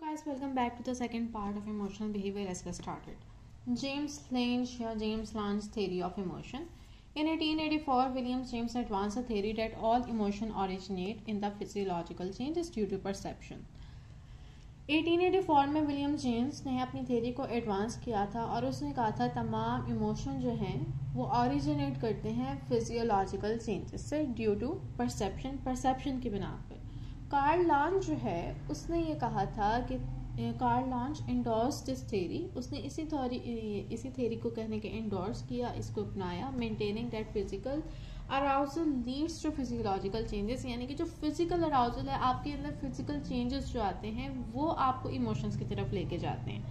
guys, welcome back to the second part of emotional behavior. Let's get started. James Lange या James Lange theory of emotion. In 1884, William James advanced a theory that all emotion originate in the physiological changes due to perception. 1884 में William James ने अपनी theory को advance किया था और उसने कहा था तमाम इमोशन जो हैं वो ओरिजिनेट करते हैं फिजियोलॉजिकल चेंजेस से ड्यू टू परसेप्शन परसेप्शन की बिना कार्ल लॉन्च जो है, उसने ये कहा था कि Carl Lange endorse this theory उसने इसी थोरी इसी थेरी को कहने के इंडोर्स किया, इसको अपनाया maintaining that physical arousal leads to physiological changes यानी कि जो फ़िज़िकल अराउजल है, आपके अंदर फ़िज़िकल चेंजेस जो आते हैं, वो आपको इमोशंस की तरफ़ लेके जाते हैं।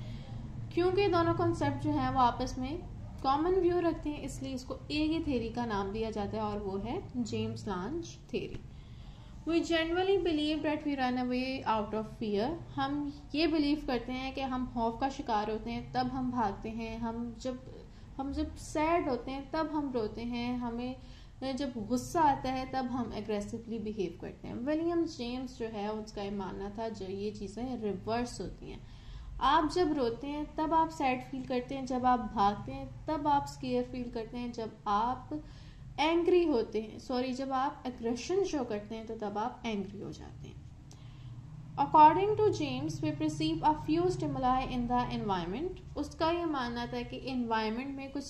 क्योंकि दोनों कॉन्सेप्ट जो हैं, वो आपस में कॉमन व्यू रखते हैं, इसलिए इसको एक ही थेरी का नाम दिया जाता है, और वो है James Lange theory we generally believe that we run away out of fear हम ये बिलीव करते हैं कि हम खौफ का शिकार होते हैं, तब हम भागते हैं। हम जब हम जब सैड होते हैं, तब हम रोते हैं। हमें, जब गुस्सा आता है, तब हम एग्रेसिवली बिहेव करते हैं। विलियम जेम्स जो है, उसका ये मानना था, जो ये चीज़ें रिवर्स होती हैं। आप जब रोते हैं, तब आप सैड फील करते हैं। जब आप भागते हैं, तब आप स्केयर फील करते हैं। जब आप एंग्री होते हैं। सॉरी जब आप एग्रेशन शो करते हैं तो तब आप एंग्री हो जाते हैं। According to James we receive a few stimuli in the environment उसका ये मानना था कि इन्वायरमेंट में कुछ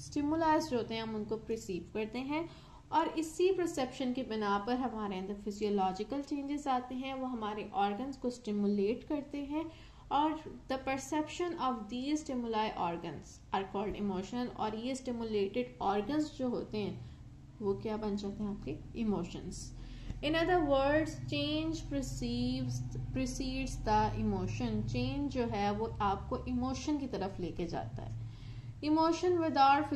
स्टिमुलाइज जो होते हैं, हम उनको रिसीव करते हैं। और इसी परसेप्शन के बिना पर हमारे अंदर फिजियोलॉजिकल चेंजेस आते हैं। वो हमारे ऑर्गन्स को स्टिमुलेट करते हैं। और the perception of the stimuli organs are called emotion और ये स्टिमुलेटेड ऑर्गन्स जो होते हैं, वो क्या बन जाते हैं आपके? Emotions in other words change perceives the emotion change जो है, वो आपको इमोशन की तरफ़ लेके जाता है। Emotion without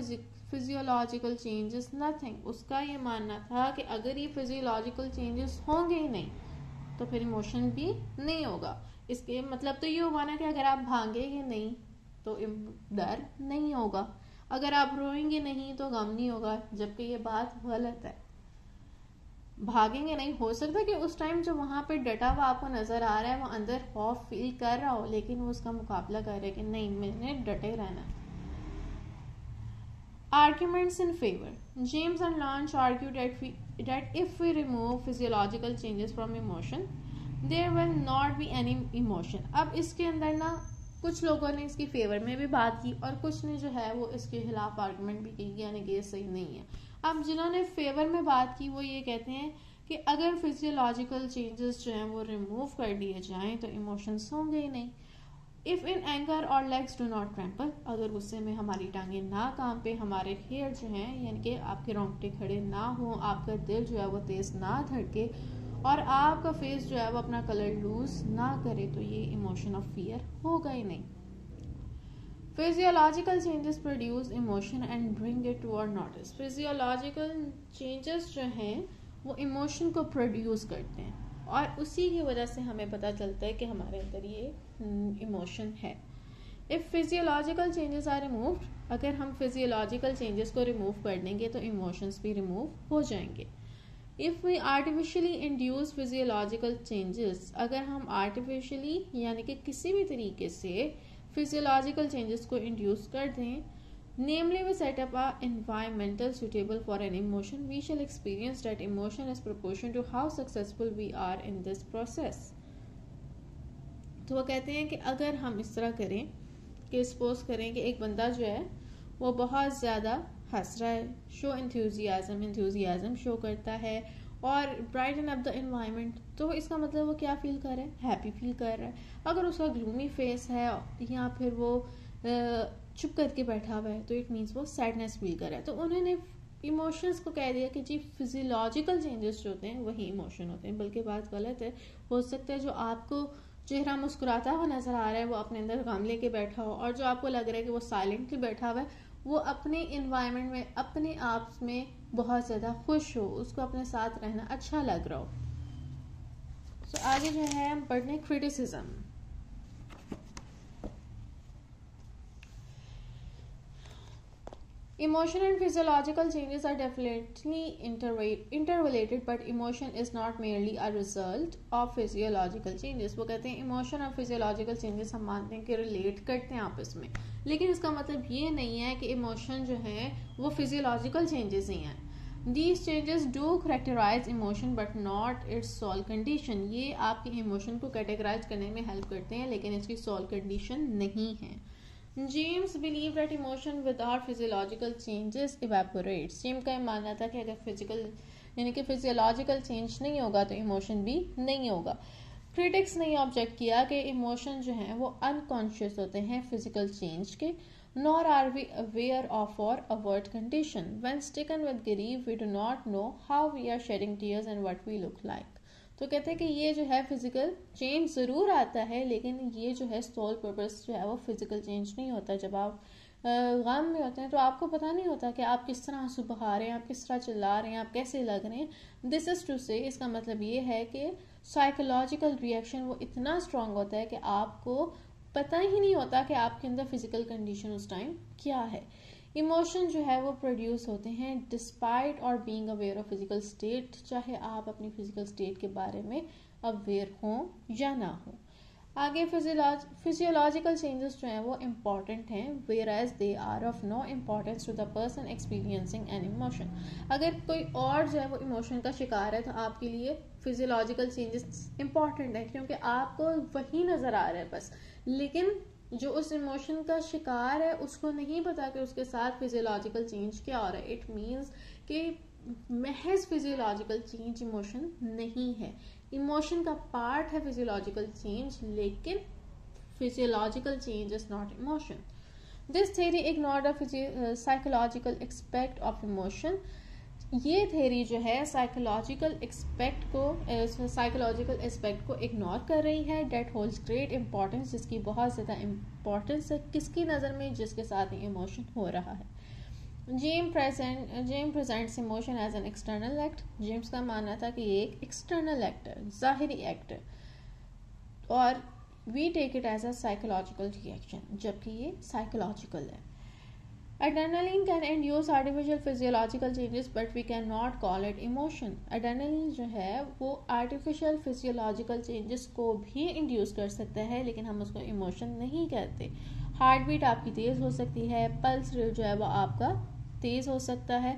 physiological changes nothing उसका ये मानना था कि अगर ये फिजियोलॉजिकल चेंजेस होंगे ही नहीं तो फिर इमोशन भी नहीं होगा। इसके मतलब तो ये हुआ ना कि अगर आप भागेंगे नहीं तो डर नहीं होगा। अगर आप रोएँगे नहीं तो गम नहीं होगा जबकि ये बात गलत है। भागेंगे नहीं हो सकता कि उस टाइम जो वहाँ पे डटा हुआ आपको नज़र आ रहा है वो अंदर खौफ फील कर रहा हो लेकिन वो उसका मुकाबला कर रहे कि नहीं मैंने डटे रहना Arguments in favor. James and Lange argue that, we, that if we remove physiological changes there will not be any emotion अब इसके अंदर ना, कुछ लोगों ने इसकी फेवर में भी बात की और कुछ ने जो है वो इसके खिलाफ आर्गूमेंट भी की यानी कि ये सही नहीं है। अब जिन्होंने फेवर में बात की, वो ये कहते हैं कि अगर फिजियोलॉजिकल चेंजेस जो हैं वो रिमूव कर दिए जाएँ तो इमोशंस होंगे ही नहीं। If in anger our legs do not crumple अगर गुस्से में हमारी टांगे ना काम पे, हमारे हेयर जो हैं, यानी कि आपके रोंगटे खड़े ना हों, आपका दिल जो है वो तेज़ ना धड़के और आपका फेस जो है वो अपना कलर लूज ना करे तो ये इमोशन ऑफ़ फियर होगा ही नहीं। Physiological changes produce emotion and bring it to our notice physiological changes जो हैं, वो इमोशन को प्रोड्यूस करते हैं। और उसी की वजह से हमें पता चलता है कि हमारे अंदर ये इमोशन है। If physiological changes are removed अगर हम फिजियोलॉजिकल चेंजेस को रिमूव कर देंगे तो इमोशंस भी रिमूव हो जाएँगे। If we artificially induce physiological changes अगर हम आर्टिफिशियली यानी कि किसी भी तरीके से फिजियोलॉजिकल चेंजेस को इंड्यूस कर दें namely we set up a environmental suitable for an emotion, we shall experience that emotion is proportion to how successful we are in this process. तो वो कहते हैं कि अगर हम इस तरह करें, कि सपोज़ करें कि एक बंदा जो है, वो बहुत ज़्यादा हंस रहा है। शो इंथ्यूजियाज़म इंथ्यूजियाज़म शो करता है। और ब्राइटन अप द इन्वायरमेंट तो इसका मतलब वो क्या फील कर रहा है? हैप्पी फील कर रहा है। अगर उसका ग्लूमी फेस है, या फिर वो चुप करके बैठा हुआ है तो इट मीन्स वो सैडनेस फील कर रहा है। तो उन्होंने इमोशंस को कह दिया कि जी फिजियोलॉजिकल चेंजेस जो होते हैं, वही इमोशन होते हैं। बल्कि बात गलत है। हो सकता है जो आपको चेहरा मुस्कुराता हुआ नज़र आ रहा है, वो अपने अंदर गम लेके बैठा हो, और जो आपको लग रहा है कि वो साइलेंटली बैठा हुआ है वो अपने इन्वायरमेंट में अपने आप में बहुत ज़्यादा खुश हो उसको अपने साथ रहना अच्छा लग रहा हो। So, आगे जो है हम पढ़ने criticism Emotion and physiological changes are definitely interrelated, but emotion is not merely a result of physiological changes. वो कहते हैं इमोशन और फिजियोलॉजिकल चेंजेस हम मानते हैं कि रिलेट करते हैं आपस में। लेकिन इसका मतलब ये नहीं है कि इमोशन जो है वो फिजियोलॉजिकल चेंजेस ही हैं। These changes do characterize emotion but not its solve condition ये आपके इमोशन को कैटेगराइज करने में हेल्प करते हैं लेकिन इसकी सॉल्व कंडीशन नहीं है। James believe that emotion with without physiological changes evaporates James का मानना था कि अगर फ़िज़िकल यानी कि फिजियोलॉजिकल चेंज नहीं होगा तो इमोशन भी नहीं होगा। क्रिटिक्स ने ऑब्जेक्ट किया कि इमोशन जो हैं, वो अनकॉन्शियस होते हैं फ़िज़िकल चेंज के nor are we aware of our award condition when stricken with grief we do not know how we are sharing tears and what we look like तो कहते हैं कि ये जो है फ़िज़िकल चेंज ज़रूर आता है, लेकिन ये जो है सोल पर्पज़ जो है वो फ़िज़िकल चेंज नहीं होता। जब आप गम में होते हैं तो आपको पता नहीं होता कि आप किस तरह आँसू बहा रहे हैं, आप किस तरह चिल्ला रहे हैं, आप कैसे लग रहे हैं। दिस इज़ टू से इसका मतलब ये है कि साइकोलॉजिकल रिएक्शन वो इतना स्ट्रांग होता है कि आपको पता ही नहीं होता कि आपके अंदर फ़िज़िकल कंडीशन उस टाइम क्या है। इमोशन जो है वो प्रोड्यूस होते हैं despite our being aware of physical state, चाहे आप अपनी फ़िज़िकल स्टेट के बारे में अवेयर हों या ना हो। आगे फिजियोलॉजिकल चेंजेस जो हैं वो इंपॉर्टेंट हैं whereas they are of no importance to the person experiencing an emotion अगर कोई और जो है वो इमोशन का शिकार है तो आपके लिए फिजियोलॉजिकल चेंजेस इंपॉर्टेंट है, क्योंकि आपको वही नज़र आ रहा है बस। लेकिन जो उस इमोशन का शिकार है, उसको नहीं पता कि उसके साथ फिजियोलॉजिकल चेंज क्या हो रहा है। इट मीन्स कि महज फिजियोलॉजिकल चेंज इमोशन नहीं है। इमोशन का पार्ट है फिजियोलॉजिकल चेंज लेकिन physiological change is not emotion this theory ignore the psychological aspect of emotion ये थेरी जो है साइकोलॉजिकल एक्सपेक्ट को साइकोलॉजिकल एस्पेक्ट को इग्नोर कर रही है। डेट होल्ड ग्रेट इंपॉर्टेंस जिसकी बहुत ज़्यादा इंपॉर्टेंस है, किसकी नज़र में, जिसके साथ इमोशन हो रहा है। James present James presents emotion as an external act James का मानना था कि ये एक एक्सटर्नल एक्ट है, ज़ाहरी एक्ट और we take it as a psychological reaction जबकि ये साइकोलॉजिकल है। Adrenaline can induce artificial physiological changes, but we cannot call it emotion. Adrenaline जो है, वो artificial physiological changes को भी induce कर सकता है, लेकिन हम उसको emotion नहीं कहते। हार्ट बीट आपकी तेज़ हो सकती है पल्स रेट जो है, वो आपका तेज़ हो सकता है।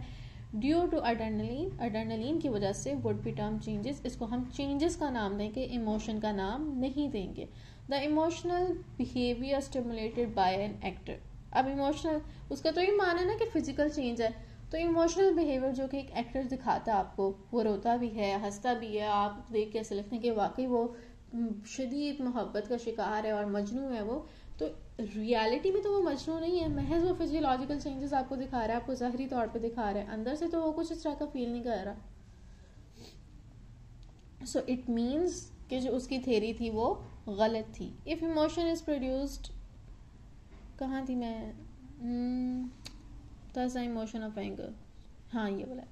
ड्यू टू अडर्नलिन अडर्नलिन की वजह से वुड बी टर्म चेंजेस इसको हम चेंजेस का नाम देंगे इमोशन का नाम नहीं देंगे। The emotional behaviour stimulated by an actor अब इमोशनल उसका तो ये माना ना कि फ़िज़िकल चेंज है। तो इमोशनल बिहेवियर जो कि एक एक्टर दिखाता है आपको, वो रोता भी है, हंसता भी है, आप देख के ऐसे लगते हैं कि वाकई वो शदीद मोहब्बत का शिकार है और मजनू है वो। तो रियलिटी में तो वो मजनू नहीं है, महज वो फिजियोलॉजिकल चेंजेस आपको दिखा रहा है, आपको जहरी तौर पे दिखा रहा है। अंदर से तो वो कुछ इस तरह का फील नहीं कर रहा। सो इट मीन्स कि जो उसकी थेरी थी वो गलत थी। इफ़ इमोशन इज़ प्रोड्यूस्ड कहाँ थी मैं? दस इमोशन ऑफ़ एंगर हाँ ये बोला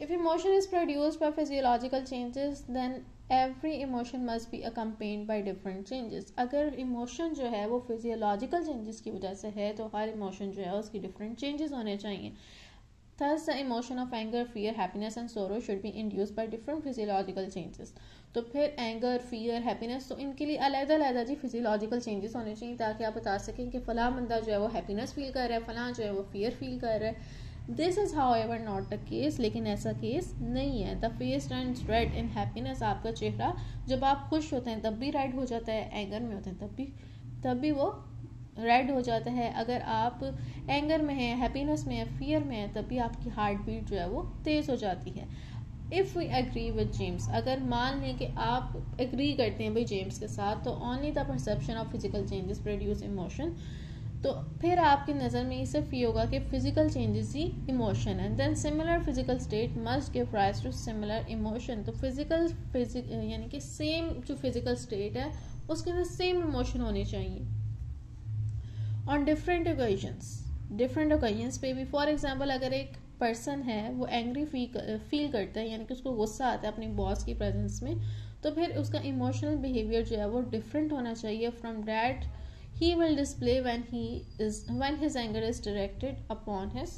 if emotion is produced by physiological changes then every emotion must be accompanied by different changes अगर इमोशन जो है वो फिजियोलॉजिकल चेंजेस की वजह से है तो हर इमोशन जो है उसकी डिफरेंट चेंजेस होने चाहिए. Thus, the emotion of anger, fear, happiness and sorrow should be induced by different physiological changes. तो फिर एंगर फियर हैप्पीनेस तो इनके लिए अलग अलग जी फिजियोलॉजिकल चेंजेस होने चाहिए ताकि आप बता सकें कि फ़लाँ बंदा जो है वो हैप्पीनेस फील कर रहा है, फ़लाँ जो है वो फियर फील कर रहा है। This is however not the case लेकिन ऐसा केस नहीं है। The face and red in happiness आपका चेहरा जब आप खुश होते हैं, तब भी रेड हो जाता है एंगर में होते हैं, तब भी तब भी वो रेड हो जाता है। अगर आप एंगर में हैं हैप्पीनेस में है फियर में है, तब भी आपकी हार्ट बीट जो है वो तेज़ हो जाती है। If we agree with James अगर मान लें कि आप एग्री करते हैं भाई जेम्स के साथ तो only the perception of physical changes produce emotion तो फिर आपकी नज़र में ये सिर्फ़ ये होगा कि फ़िज़िकल चेंजेस ही इमोशन है. Then similar physical state must give rise to similar emotion तो फ़िज़िकल फिजिक यानी कि सेम जो फ़िज़िकल स्टेट है, उसके अंदर सेम इमोशन होने चाहिए. On different occasions different occasions पे भी फॉर एग्ज़ाम्पल अगर एक पर्सन है, वो एंग्री फील करता है, यानी कि उसको गुस्सा आता है अपनी बॉस की प्रेजेंस में तो फिर उसका इमोशनल बिहेवियर जो है वो डिफरेंट होना चाहिए from that he will display when he is when his anger is directed upon his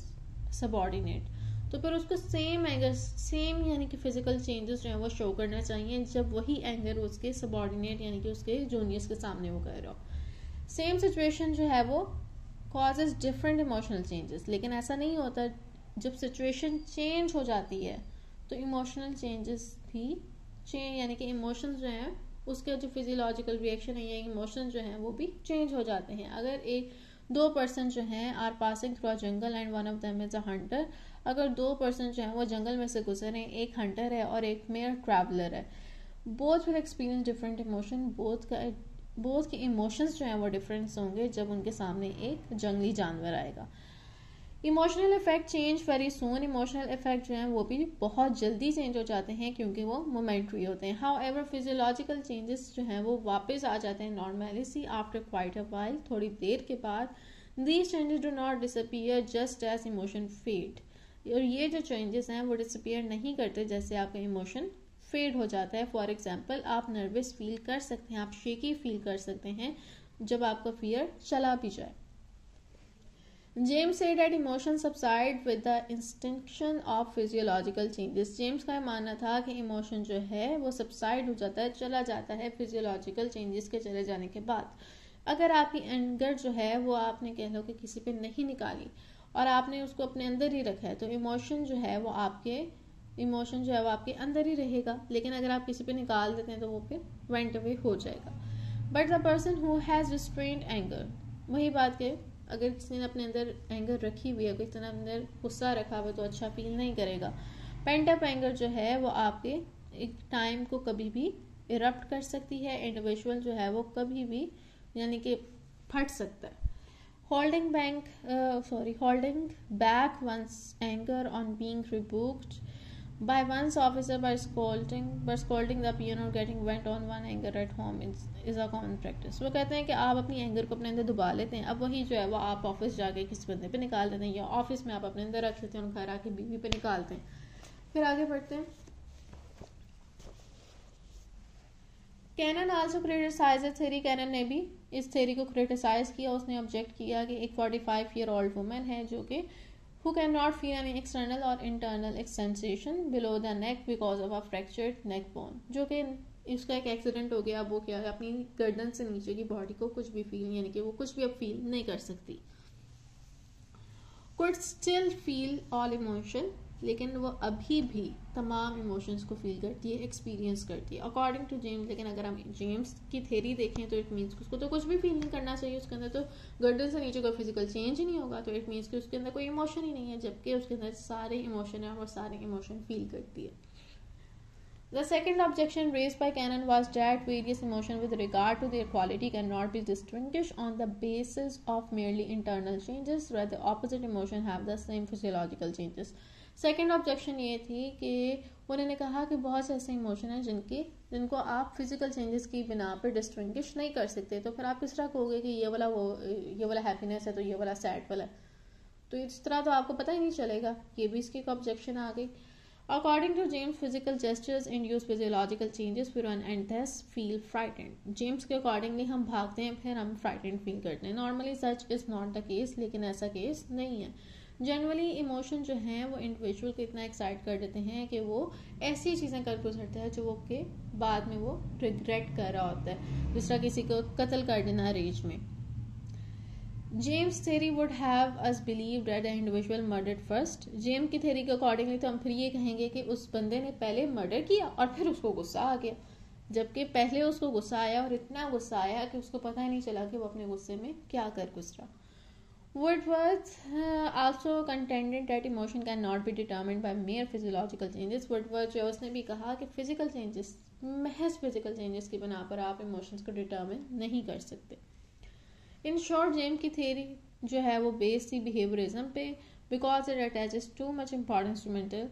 subordinate तो फिर उसको सेम एंगर सेम यानी कि फ़िज़िकल चेंजेस जो है वो शो करना चाहिए जब वही एंगर उसके सबॉर्डिनेट यानी कि उसके जूनियर्स के सामने वो कर रहा हो। सेम सिचुएशन जो है वो कॉजेज डिफरेंट इमोशनल चेंजेस लेकिन ऐसा नहीं होता जब सिचुएशन चेंज हो जाती है तो इमोशनल चेंजेस भी चेंज यानी कि इमोशंस जो हैं, उसका जो फिजियोलॉजिकल रिएक्शन है या इमोशन जो हैं, वो भी चेंज हो जाते हैं। अगर एक, दो पर्सन जो हैं are passing through a jungle and one of them is a hunter अगर दो पर्सन जो है, वो जंगल में से गुजर रहे हैं, एक हंटर है और एक मेयर ट्रैवलर है both will experience different emotion both का बोथ के इमोशंस जो हैं, वो डिफरेंस होंगे जब उनके सामने एक जंगली जानवर आएगा। Emotional effect change very soon emotional effect जो है वो भी बहुत जल्दी चेंज हो जाते हैं क्योंकि वो मोमेंट्री होते हैं। हाउ एवर फिजियोलॉजिकल चेंजेस जो हैं वो वापस आ जाते हैं normality after quite a while थोड़ी देर के बाद। These changes do not disappear just as emotion fade और ये जो चेंजेस हैं वो डिसअपियर नहीं करते जैसे आपका इमोशन फेड हो जाता है। फॉर एग्ज़ाम्पल आप नर्वस फील कर सकते हैं, आप शेकी फील कर सकते हैं जब आपका फियर चला भी जाए। जेम्स से that emotion subside with the extinction of physiological changes James का मानना था कि इमोशन जो है, वो सबसाइड हो जाता है, चला जाता है फिजियोलॉजिकल चेंजेस के चले जाने के बाद। अगर आपकी एंगर जो है, वो आपने कह लो कि किसी पे नहीं निकाली और आपने उसको अपने अंदर ही रखा है तो इमोशन जो है, वो आपके इमोशन जो है, वो आपके अंदर ही रहेगा। लेकिन अगर आप किसी पे निकाल देते हैं तो वो फिर वेंट अवे हो जाएगा। But the person who has restrained anger वही बात के अगर किसी ने अपने अंदर एंगर रखी हुई है किसी ने अंदर गुस्सा रखा हुआ तो अच्छा फील नहीं करेगा। पेंट अप एंगर जो है वो आपके एक टाइम को कभी भी इरप्ट कर सकती है इंडिविजुअल जो है वो कभी भी यानी कि फट सकता है। Bank uh, sorry holding back one's anger on being rebuked by one's officer by scolding by scolding the peon or getting went on one anger at home is, is a common practice. वो कहते हैं कि आप अपनी anger को अपने अंदर दबा लेते हैं। अब वही जो है वो आप ऑफ़िस जाके किसी बंदे पे निकाल देते हैं या ऑफ़िस में आप अपने अंदर रख लेते हैं और घर आके बीवी पे निकालते हैं। फिर आगे बढ़ते हैं। Cannon also criticize theory Cannon ने भी इस थेरी को क्रिटिसाइज किया। उसने ऑब्जेक्ट किया कि एक 45 ईयर ओल्ड वुमेन है जो कि who can not feel any external or internal sensation below the neck because of a neck bone जो कि इसका एक एक्सीडेंट हो गया अब वो क्या है? अपनी गर्दन से नीचे की बॉडी को कुछ भी फील यानी कि वो कुछ भी अब फील नहीं कर सकती। Could still feel all emotion लेकिन वो अभी भी तमाम इमोशंस को फील करती है एक्सपीरियंस करती है। अकॉर्डिंग टू जेम्स लेकिन अगर हम जेम्स की थेरी देखें तो इट मीन्स उसको तो कुछ भी फील नहीं करना चाहिए उसके अंदर तो गर्डन से नीचे कोई फ़िज़िकल चेंज ही नहीं होगा तो इट मीन्स कि उसके अंदर कोई इमोशन ही नहीं है, जबकि उसके अंदर सारे इमोशन है और सारे इमोशन फील करती है। The second objection raised by Cannon was that various emotion with regard to their quality can not be distinguished on the basis of merely internal changes the opposite emotion have the same physiological changes second objection ये थी कि उन्होंने कहा कि बहुत से ऐसे emotion हैं जिनकी, जिनको आप फ़िज़िकल चेंजेस की बिना पर डिस्टिंग्विश नहीं कर सकते। तो फिर आप किस तरह कहोगे कि ये वाला वो, ये वाला हैप्पीनेस है तो ये वाला सैड वाला तो इस तरह तो आपको पता ही नहीं चलेगा। ये भी इसकी एक ऑब्जेक्शन आ गई। According to James physical gestures induce physiological changes फिर one and feel frightened James के अकॉर्डिंगली हम भागते हैं, फिर हम फ्राइटेंड फील करते हैं। Normally such is not the case लेकिन ऐसा केस नहीं है। जनरली इमोशन जो हैं, वो इंडिविजुअल को इतना एक्साइट कर देते हैं कि वो ऐसी चीज़ें कर गुजरता है जो वो के बाद में वो रिग्रेट कर रहा होता है। तरह किसी को कत्ल कर देना रेज में। James theory would have us believe that the individual murder first James की थेरी के अकॉर्डिंगली तो हम फिर ये कहेंगे कि उस बंदे ने पहले मर्डर किया और फिर उसको गुस्सा आ गया। जबकि पहले उसको गुस्सा आया और इतना गुस्सा आया कि उसको पता ही नहीं चला कि वो अपने गुस्से में क्या कर गुजरा। Woodworth uh, also contended that emotion cannot be determined by mere physiological changes. Woodworth जो उसने भी कहा कि physical changes महज physical changes की बना पर आप emotions को determine नहीं कर सकते इन शॉर्ट जेम की theory जो है वो बेस्ड थी behaviorism पे because it attaches too much importance to mental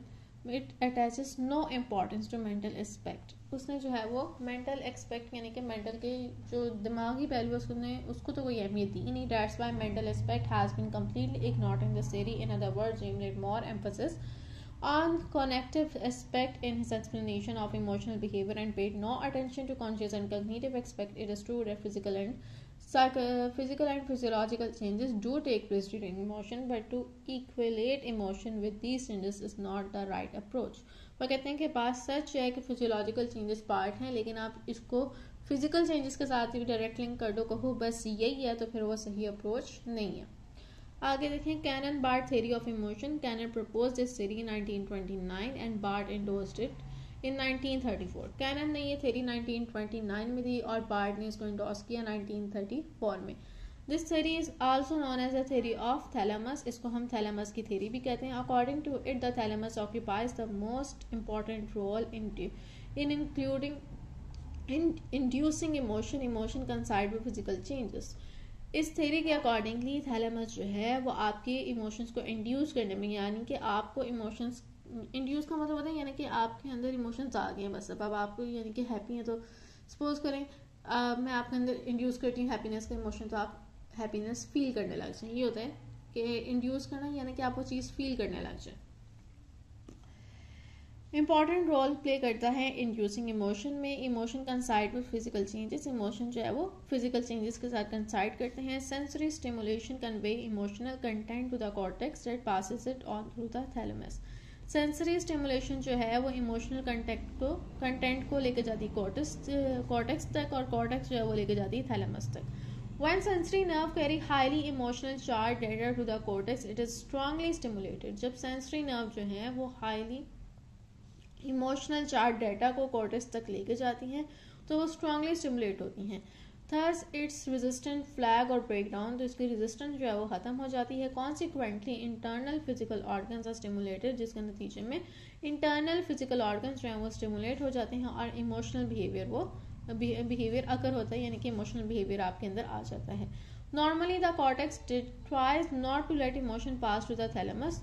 it attaches no importance to mental aspect उसने जो है वो मेंटल एक्सपेक्ट यानी कि मेंटल के जो दिमागी पहलू है, उसने, उसको तो कोई अहमियत दी नहीं। That's why mental aspect has been completely ignored in this in other word James laid more emphasis on connective aspect in his explanation of emotional behaviour and paid no attention to conscious and cognitive aspect it is true physical and physical and physiological changes do take place during emotion but to equate emotion with these changes is not the right approach वो कहते हैं कि बात सच है कि physiological changes part हैं, लेकिन आप इसको फ़िज़िकल चेंजेस के साथ भी डायरेक्ट लिंक कर दो, कहो बस यही है तो फिर वो सही अप्रोच नहीं है। आगे देखें Cannon Bard theory of emotion Cannon propose this theory 1929 and Bard endorsed it in 1934 Cannon ने ये थेरी 1929 में दी और बार्ट ने इसको इंडोर्स किया 1934 में। This theory is also known as a theory of thalamus इसको हम थैलेमस की थेरी भी कहते हैं। According to it the thalamus occupies the most important role in in including in inducing emotion emotion coincide with physical changes इस theory के accordingly thalamus जो है वो आपके इमोशंस को इंड्यूस करने में यानी कि आपको इमोशंस इंड्यूस का मतलब होता है यानी कि आपके अंदर इमोशंस आ गए हैं बस। अब आपको यानी कि हैप्पी हैं तो सपोज़ करें आ, मैं आपके अंदर इंड्यूस करती हूँ हैप्पीनेस का इमोशन तो आप हैप्पीनेस फील करने लग जाए। ये होता है कि इंड्यूस करना यानी कि आप वो चीज़ फील करने लग जाए। इंपॉर्टेंट रोल प्ले करता है इंड्यूसिंग इमोशन में। Emotion coincide with physical changes emotion जो है वो फ़िज़िकल चेंजेस के साथ कंसाइड करते हैं। Sensory stimulation convey emotional content to the cortex that passes it on through the thalamus sensory stimulation जो है वो इमोशनल कंटेक्ट को कंटेंट को लेकर जाती है कॉर्टेक्स तक और कॉर्टेक्स जो है वो लेकर जाती है थैलेमस तक। When sensory nerve carry highly emotional charge data to the cortex, it is strongly stimulated. जब sensory nerve जो है वो highly इमोशनल चार्ट डाटा को कॉर्टेक्स तक लेके जाती हैं तो वो स्ट्रांगली स्टिमुलेट होती हैं थर्स इट्स रेजिस्टेंट फ्लैग और ब्रेक डाउन तो इसकी रेजिस्टेंस जो है वो ख़त्म हो जाती है consequently internal physical organs are stimulated जिसके नतीजे में इंटरनल फ़िज़िकल ऑर्गन्स जो है वो स्टिमुलेट हो जाते हैं और इमोशनल बिहेवियर वो बिहेवियर अकर होता है, यानी कि इमोशनल बिहेवियर आपके अंदर आ जाता है। Normally the cortex tries not to let emotion pass to the thalamus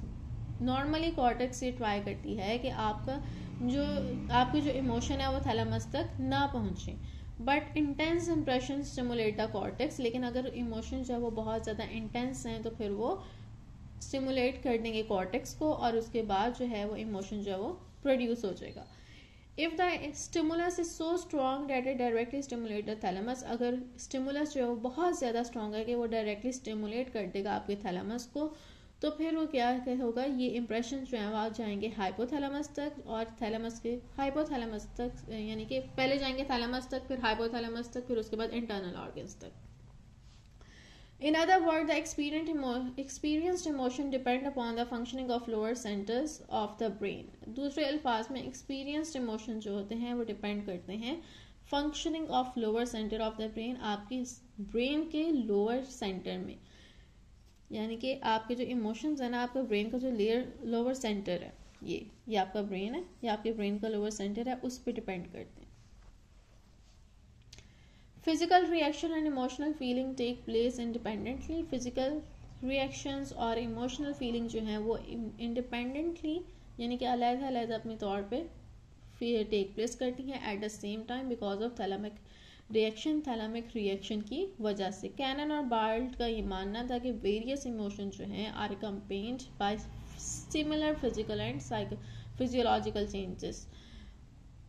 normally cortex ये ट्राई करती है कि आपका जो, आपके जो इमोशन है वो थैलामस तक ना पहुँचे। But intense impression stimulate the cortex लेकिन अगर इमोशन जो है वो बहुत ज़्यादा इंटेंस हैं तो फिर वो स्टिमुलेट कर देंगे कॉर्टेक्स को, और उसके बाद जो है वो इमोशन जो है वो प्रोड्यूस हो जाएगा। If the stimulus is so strong that it directly stimulate the अगर स्टिमुलस जो है वो बहुत ज़्यादा स्ट्रॉन्ग है कि वो डायरेक्टली स्टिमुलेट कर देगा आपके थैलामस को तो फिर वो क्या होगा? ये इंप्रेशन जो है वो आप जाएँगे हाइपोथैलेमस तक और थैलेमस के हाइपोथैलेमस तक, यानी कि पहले जाएँगे थैलेमस तक, फिर हाइपोथैलेमस तक, फिर उसके बाद इंटरनल ऑर्गन्स तक। In other words, the emo experienced emotion depend upon the functioning of lower centers of the brain. दूसरे अल्फाज में experienced emotion जो होते हैं वो depend करते हैं functioning of lower center of the brain आपकी brain के lower center में यानी कि आपके जो इमोशंस है ना आपका ब्रेन का जो लेयर लोअर सेंटर है ये ये आपका ब्रेन है ये आपके ब्रेन का लोअर सेंटर है उस पर डिपेंड करते हैं physical reaction and emotional feeling take place independently physical reactions और इमोशनल फीलिंग जो है वो इंडिपेंडेंटली यानी कि अलहदा अलहदा अपने तौर पे टेक प्लेस करती हैं at the same time because of thalamic reaction thalamic reaction की वजह से। कैनन और बार्ल्ट का ये मानना था कि वेरियस इमोशन जो हैं are accompanied by similar physical and physiological changes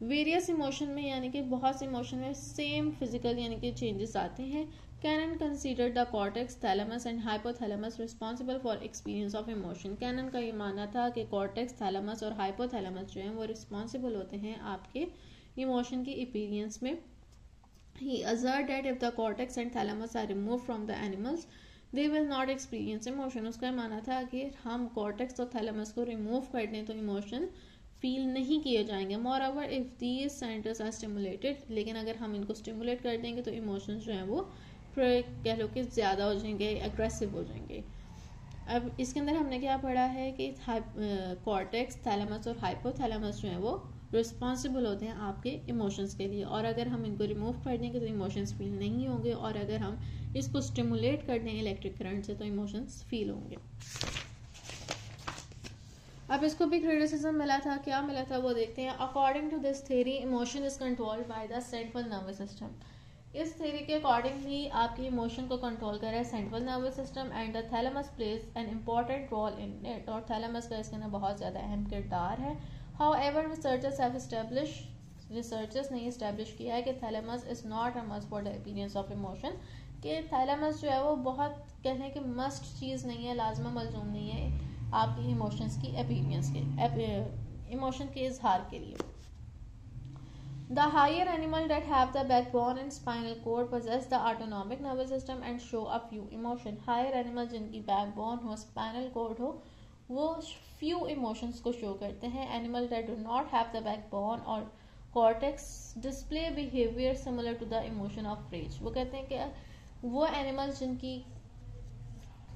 various emotion में यानी कि बहुत से इमोशन में सेम फ़िज़िकल यानी कि चेंजेस आते हैं। Cannon consider the cortex thalamus and hypothalamus responsible for experience of emotion Cannon का ये मानना था कि कॉर्टेक्स थैलेमस और हाइपोथैलेमस जो हैं वो रिस्पॉन्सिबल होते हैं आपके इमोशन की एक्सपीरियंस में। He asserted that if the cortex and thalamus are removed from the animals, they will not experience emotion. उसका माना था कि हम cortex और thalamus को remove कर दें तो emotion फील नहीं किए जाएँगे। Moreover if these centres are stimulated लेकिन अगर हम इनको स्टिमुलेट कर देंगे तो इमोशंस जो हैं वो कह लो कि ज़्यादा हो जाएँगे एग्रेसिव हो जाएँगे। अब इसके अंदर हमने क्या पढ़ा है कि कॉर्टेक्स थैलेमस और हाइपोथैलेमस जो है वो रिस्पॉन्सिबल होते हैं आपके इमोशंस के लिए। और अगर हम इनको रिमूव कर देंगे तो इमोशंस फील नहीं होंगे। और अगर हम इसको स्टिमुलेट कर दें इलेक्ट्रिक करंट से तो इमोशंस फील होंगे। अब इसको भी क्रिटिसिज्म मिला था, क्या मिला था वो देखते हैं। According to this theory emotion is controlled by the central nervous system इस थ्योरी के अकॉर्डिंगली आपके इमोशन को कंट्रोल कर रहा है central nervous system and the thalamus plays an important role in it और थैलेमस का इसके अंदर बहुत ज़्यादा अहम किरदार है। However researchers have establish researchers ने इस्टेब्लिश किया है कि thalamus is not a must for the experience of emotion कि थैलेमस जो है वो बहुत कहते हैं कि मस्ट चीज़ नहीं है, लाजमा मलजूम नहीं है। आपके इमोशंस की अपीरियंस के इमोशन के इजहार के लिए। The higher animal that have the backbone and spinal cord possess the autonomic nervous system and show a few emotion higher animal जिनकी बैकबोन हो स्पाइनल कोड हो, वो फ्यू इमोशंस को शो करते हैं। Animal that do not have the backbone or cortex display behaviour similar to the emotion of rage वो कहते हैं कि वो एनिमल जिनकी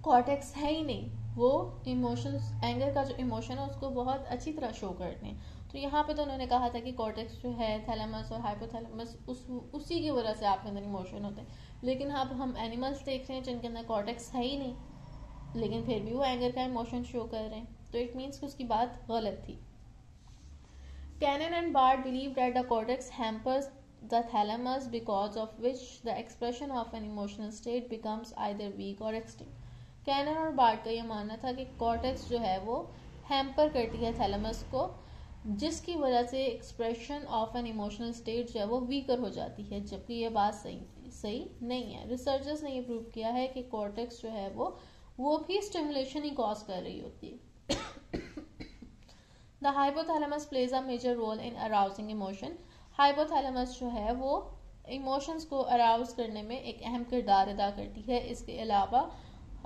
कॉर्टेक्स है ही नहीं। वो emotions एंगर का जो इमोशन है, उसको बहुत अच्छी तरह शो करते हैं। तो यहाँ पे तो उन्होंने कहा था कि कॉर्टेक्स जो है थैलेमस और हाइपोथैलेमस उस, उसी की वजह से आपके अंदर इमोशन होते हैं। लेकिन अब हम एनिमल्स देख रहे हैं जिनके अंदर कॉर्टेक्स है ही नहीं, लेकिन फिर भी वो एंगर का इमोशन शो कर रहे हैं। तो इट मीन्स कि उसकी बात गलत थी। Cannon and Bard believe that the cortex hampers the thalamus because of which the expression of an emotional state becomes either weak or extinct Cannon और बार्ड का ये मानना था कि कॉर्टेक्स जो है वो हैम्पर करती है थैलेमस को, जिसकी वजह से expression of an emotional state जो है वो वीकर हो जाती है, जबकि ये बात सही सही नहीं है। रिसर्चर्स ने ये प्रूव किया है कि कॉर्टेक्स जो है वो वो भी स्टिमुलेशन ही कॉज कर रही होती है। The hypothalamus plays a major role in arousing emotion hypothalamus जो है वो इमोशंस को अराउज करने में एक अहम किरदार अदा करती है। इसके अलावा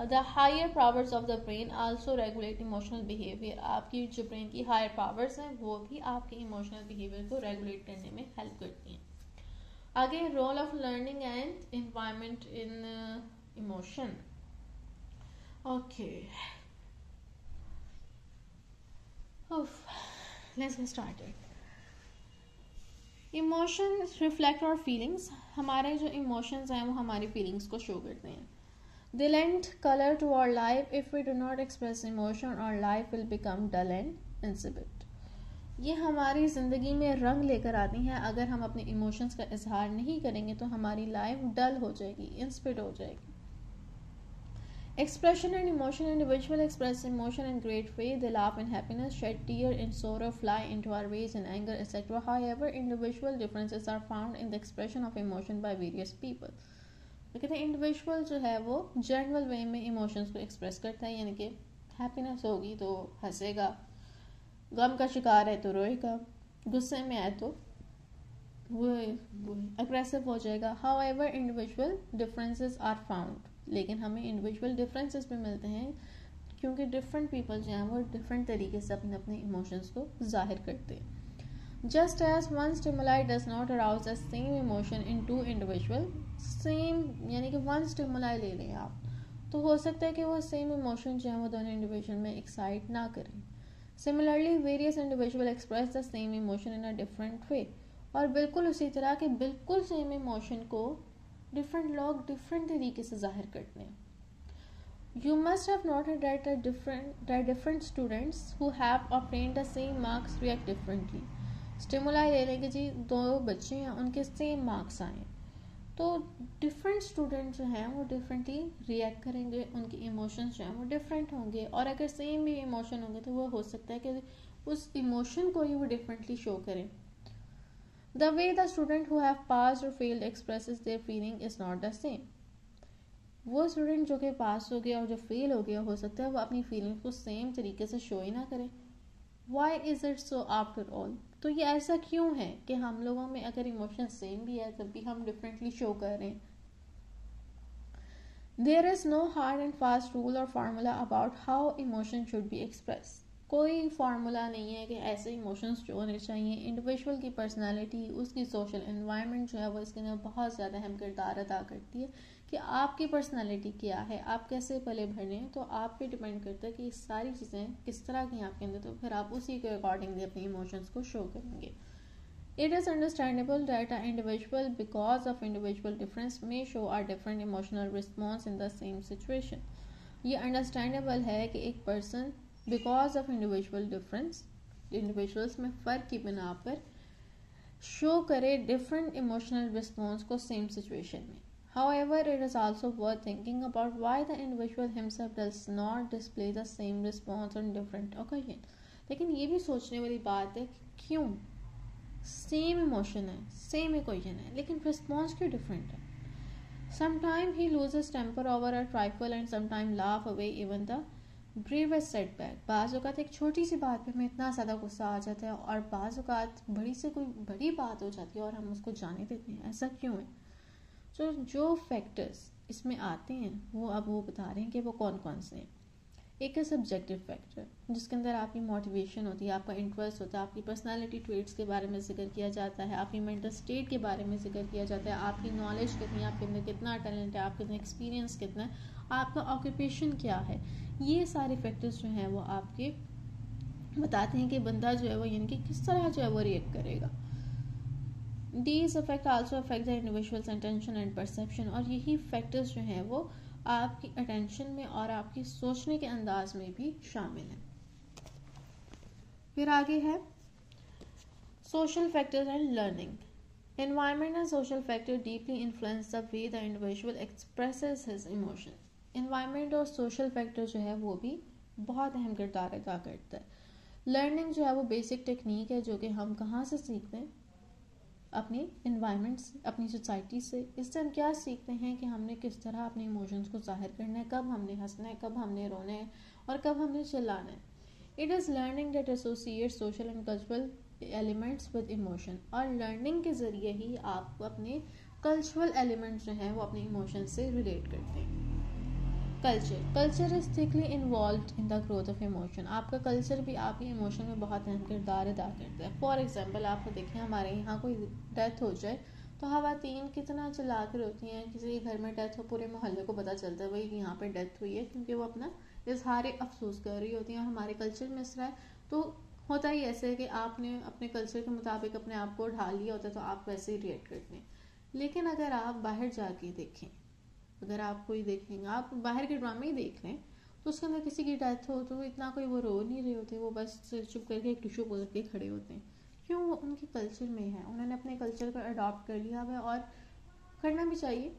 the higher powers of the brain also regulate emotional behaviour आपकी जो ब्रेन की हायर पावर्स हैं, वो भी आपके इमोशनल बिहेवियर को रेगुलेट करने में हेल्प करती हैं। आगे role of learning and environment in emotion okay emotion reflect और फीलिंग्स हमारे जो इमोशंस हैं, वो हमारी फीलिंग्स को शो करते हैं। They lend color to our life. If we do not express emotion, our life will become dull and insipid. ये हमारी ज़िंदगी में रंग लेकर आती हैं अगर हम अपने इमोशंस का इजहार नहीं करेंगे तो हमारी लाइफ डल हो जाएगी इंस्पिड हो जाएगी Expression and emotion individual express emotion in great way. They laugh in happiness, shed tear in sorrow, fly into our rage and anger, etc. However, individual differences are found in the expression of emotion by various people. तो कहते हैं individual जो है वो general वे में emotions को express करता है, यानी कि हैप्पीनेस होगी तो हंसेगा, गम का शिकार है तो रोएगा, गुस्से में आए तो वो अग्रेसिव हो जाएगा। However individual differences are found लेकिन हमें इंडिविजुअल डिफरेंसेस भी मिलते हैं, क्योंकि डिफरेंट पीपल जो हैं वो डिफरेंट तरीके से अपने अपने इमोशंस को ज़ाहिर करते हैं। Just as one stimuli does not arouse the same emotion in two individual same यानी कि वन स्टिमुलाई ले लें आप तो हो सकता है कि वो सेम इमोशन जो है वो दोनों इंडिविजुअल में एक्साइट ना करें। Similarly various individual express the same emotion in a different way और बिल्कुल उसी तरह के बिल्कुल सेम इमोशन को डिफरेंट लोग डिफरेंट तरीके से ज़ाहिर करते हैं। You must have not different different students who have append the same marks react differently stimuli ले लेंगे जी, दो बच्चे हैं, उनके सेम मार्क्स आए तो डिफरेंट स्टूडेंट जो हैं, वो डिफरेंटली रिएक्ट करेंगे, उनके इमोशंस जो हैं, वो डिफरेंट होंगे। और अगर सेम भी इमोशन होंगे तो वो हो सकता है कि उस इमोशन को ही वो डिफरेंटली शो करें। The way the student who have pass और failed expresses their feeling is not the same वो स्टूडेंट जो कि पास हो गया और जो फेल हो गया, हो सकता है वो अपनी फीलिंग्स को सेम तरीके से शो ही ना करें। Why is it so after all तो ये ऐसा क्यों है कि हम लोगों में अगर इमोशन सेम भी है, तब भी हम डिफरेंटली शो कर रहे हैं? There is no hard and fast rule और formula about how emotion should be express कोई फार्मूला नहीं है कि ऐसे इमोशंस जो होने चाहिए। इंडिविजुअल की पर्सनालिटी उसकी सोशल इन्वायरमेंट जो है, वो इसके अंदर बहुत ज़्यादा अहम किरदार अदा करती है। कि आपकी पर्सनालिटी क्या है, आप कैसे पले भरने हैं तो आप पे डिपेंड करता है कि सारी चीज़ें किस तरह की आपके अंदर तो फिर आप उसी के अकॉर्डिंगली अपने इमोशंस को शो करेंगे। It is understandable that a individual because of individual difference may show or different emotional response in the same situation ये अंडरस्टैंडेबल है कि एक person because of individual difference individuals में फ़र्क की बिना पर शो करे डिफरेंट इमोशनल रिस्पॉन्स को सेम सिचुएशन में। However, it is also worth thinking about why the individual himself does not display the same response on different occasions. लेकिन ये भी सोचने वाली बात है क्यों? सेम इमोशन है सेम इक्वेशन है लेकिन रिस्पॉन्स क्यों डिफरेंट है? Sometime he loses temper over a trifle and sometime laugh away even the bravest setback बाज़ अवत एक छोटी सी बात पे हमें इतना ज़्यादा गुस्सा आ जाता है और बाज़ अवत बड़ी से कोई बड़ी बात हो जाती है और हम उसको जाने देते हैं। ऐसा क्यों है? तो जो फैक्टर्स इसमें आते हैं, वो अब वो बता रहे हैं कि वो कौन कौन से हैं। एक है सब्जेक्टिव फैक्टर जिसके अंदर आपकी मोटिवेशन होती है, आपका इंटरेस्ट होता है, आपकी पर्सनालिटी ट्रेट्स के बारे में ज़िक्र किया जाता है, आपकी मेंटल स्टेट के बारे में ज़िक्र किया जाता है, आपकी नॉलेज कितनी आपके अंदर कितना टैलेंट है, आपके अंदर एक्सपीरियंस कितना है, आपका ऑक्यूपेशन क्या है। ये सारे फैक्टर्स जो हैं, वो आपके बताते हैं कि बंदा जो है, वो यानी कि किस तरह जो है, वो रिएक्ट करेगा। These affect also affect the individuals attention and perception और यही फैक्टर्स जो हैं वो आपकी अटेंशन में और आपकी सोचने के अंदाज में भी शामिल है। फिर आगे है social factors and learning environment and social factor deeply influence the way the individual expresses his emotion environment और सोशल फैक्टर जो है वो भी बहुत अहम किरदार अदा करता है। लर्निंग जो है वो बेसिक टेक्निक है जो कि हम कहाँ से सीखते हैं? अपने इन्वायरमेंट से अपनी सोसाइटी से। इससे हम क्या सीखते हैं कि हमने किस तरह अपने इमोशंस को ज़ाहिर करना है, कब हमने हंसना है, कब हमने रोना है और कब हमने चिल्लाना है। It is learning that associate social and cultural elements with emotion और लर्निंग के ज़रिए ही आप अपने कल्चरल एलिमेंट्स जो हैं, वो अपने इमोशन से रिलेट करते हैं। Culture culture is thickly involve in the growth of emotion आपका कल्चर भी आपके इमोशन में बहुत अहम किरदार अदा करता है। फॉर एग्ज़ाम्पल आपको देखें, हमारे यहाँ कोई डेथ हो जाए तो खातन कितना चला कर होती हैं, किसी के घर में डेथ हो, पूरे मोहल्ले को पता चलता है भाई यहाँ पर डेथ हुई है, क्योंकि वो अपना इजहार अफसोस कर रही होती हैं और हमारे कल्चर में इस रहा है। तो होता ही ऐसे है कि आपने अपने कल्चर के मुताबिक अपने आप को ढाल लिया होता है तो आप वैसे ही रिएक्ट करते हैं। लेकिन अगर आप बाहर जाके देखें अगर आप कोई देखेंगे, आप बाहर के ड्रामे ही देख लें तो उसके अंदर किसी की डेथ हो तो इतना कोई वो रो नहीं रहे होते, वो बस चुप करके एक टिशू बोल के खड़े होते हैं। क्यों? वो उनके कल्चर में है, उन्होंने अपने कल्चर को अडॉप्ट कर लिया है और करना भी चाहिए।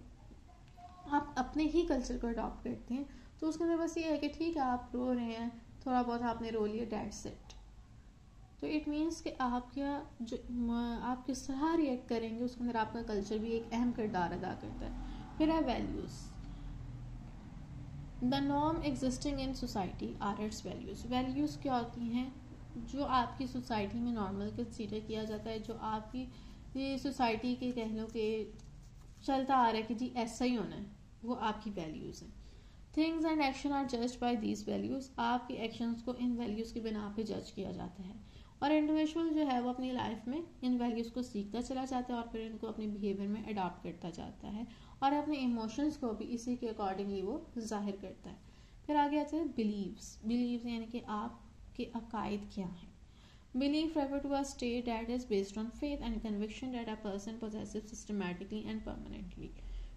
आप अपने ही कल्चर को अडॉप्ट करते हैं तो उसके अंदर बस ये है कि ठीक है, आप रो रहे हैं, थोड़ा बहुत आपने रो लिया डैट सेट तो इट मीन्स कि आप क्या जो आप किस तरह रिएक्ट करेंगे, उसके अंदर आपका कल्चर भी एक अहम किरदार अदा करता है। फिर है values the norm existing in society are its values values क्या होती हैं? जो आपकी सोसाइटी में नॉर्मल कंसीडर किया जाता है, जो आपकी सोसाइटी के कह लो कि चलता आ रहा है कि जी ऐसा ही होना है, वो आपकी वैल्यूज़ हैं। थिंग्स एंड एक्शन आर जज बाई दीज वैल्यूज़ आपके एक्शंस को इन वैल्यूज़ के बिना पे जज किया जाता है। और इंडिविजुअल जो है, वो अपनी लाइफ में इन वैल्यूज़ को सीखता चला जाता है और फिर इनको अपने बिहेवियर में अडॉप्ट करता जाता है। और अपने इमोशंस को भी इसी के अकॉर्डिंगली वो ज़ाहिर करता है। फिर आगे आते हैं बिलीव्स बिलीव्स यानी कि आपके अकायद क्या हैं। Believe refer to a state that is based on faith and conviction that a person possessive systematically and permanently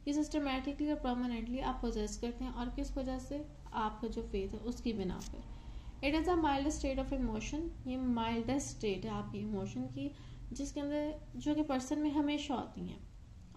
ये सिस्टमैटिकली और परमानेंटली आप पोजेस करते हैं और किस वजह से? आपका जो फेथ है उसकी बिना पर। It is a mild state of emotion ये माइल्डेस्ट स्टेट है आपकी इमोशन की, जिसके अंदर जो कि पर्सन में हमेशा होती हैं।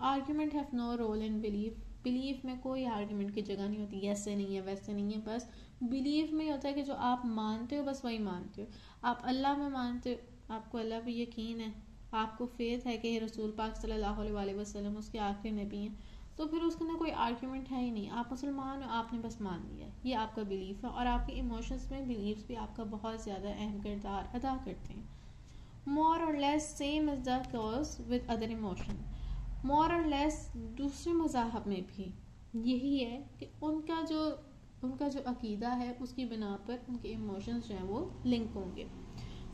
Argument have no role in believe believe में कोई आर्ग्यूमेंट की जगह नहीं होती। ऐसे नहीं है, वैसे नहीं है, बस बिलीव में होता है कि जो आप मानते हो, बस वही मानते हो। आप अल्लाह में मानते हो, आपको अल्लाह पे यकीन है। आपको फेथ है कि रसूल पाक सल्लल्लाहु अलैहि वसल्लम उसके आखिरी नबी हैं। तो फिर उसके अंदर कोई आर्ग्यूमेंट है ही नहीं। आप मुसलमान हो, आपने बस मान लिया। ये आपका बिलीफ है और आपके इमोशंस में बिलीव्स भी आपका बहुत ज़्यादा अहम किरदार अदा करते हैं। मोर और less same is the case with other emotion more और लेस दूसरे मज़ाहब में भी। यही है कि उनका जो उनका जो अकीदा है, उसकी बिना पर उनके इमोशंस जो हैं वो लिंक होंगे।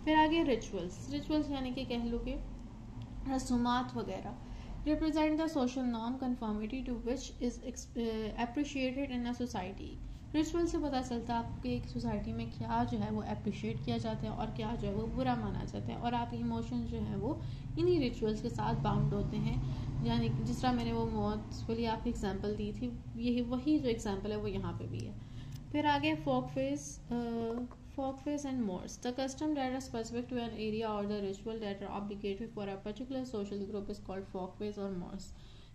फिर आगे रिचुअल्स रिचुअल्स यानी कि कह लो कि रसूमात वगैरह। Represent the social norm conformity to which is appreciated in a society ritual से पता चलता है आपके एक सोसाइटी में क्या जो है वो अप्रिशिएट किया जाता है और क्या जो है वो बुरा माना जाता है। और आपके इमोशन जो है वो इन्हीं रिचुअल्स के साथ बाउंड होते हैं। यानी कि जिस तरह मैंने वो मौत वाली आपने एग्ज़ाम्पल दी थी, यही वही जो एग्ज़ाम्पल है वो यहाँ पे भी है। फिर आगे folkways folkways and mores the custom that are specific to an area और the ritual that are obligatory for a particular social group is called folkways और मोर्स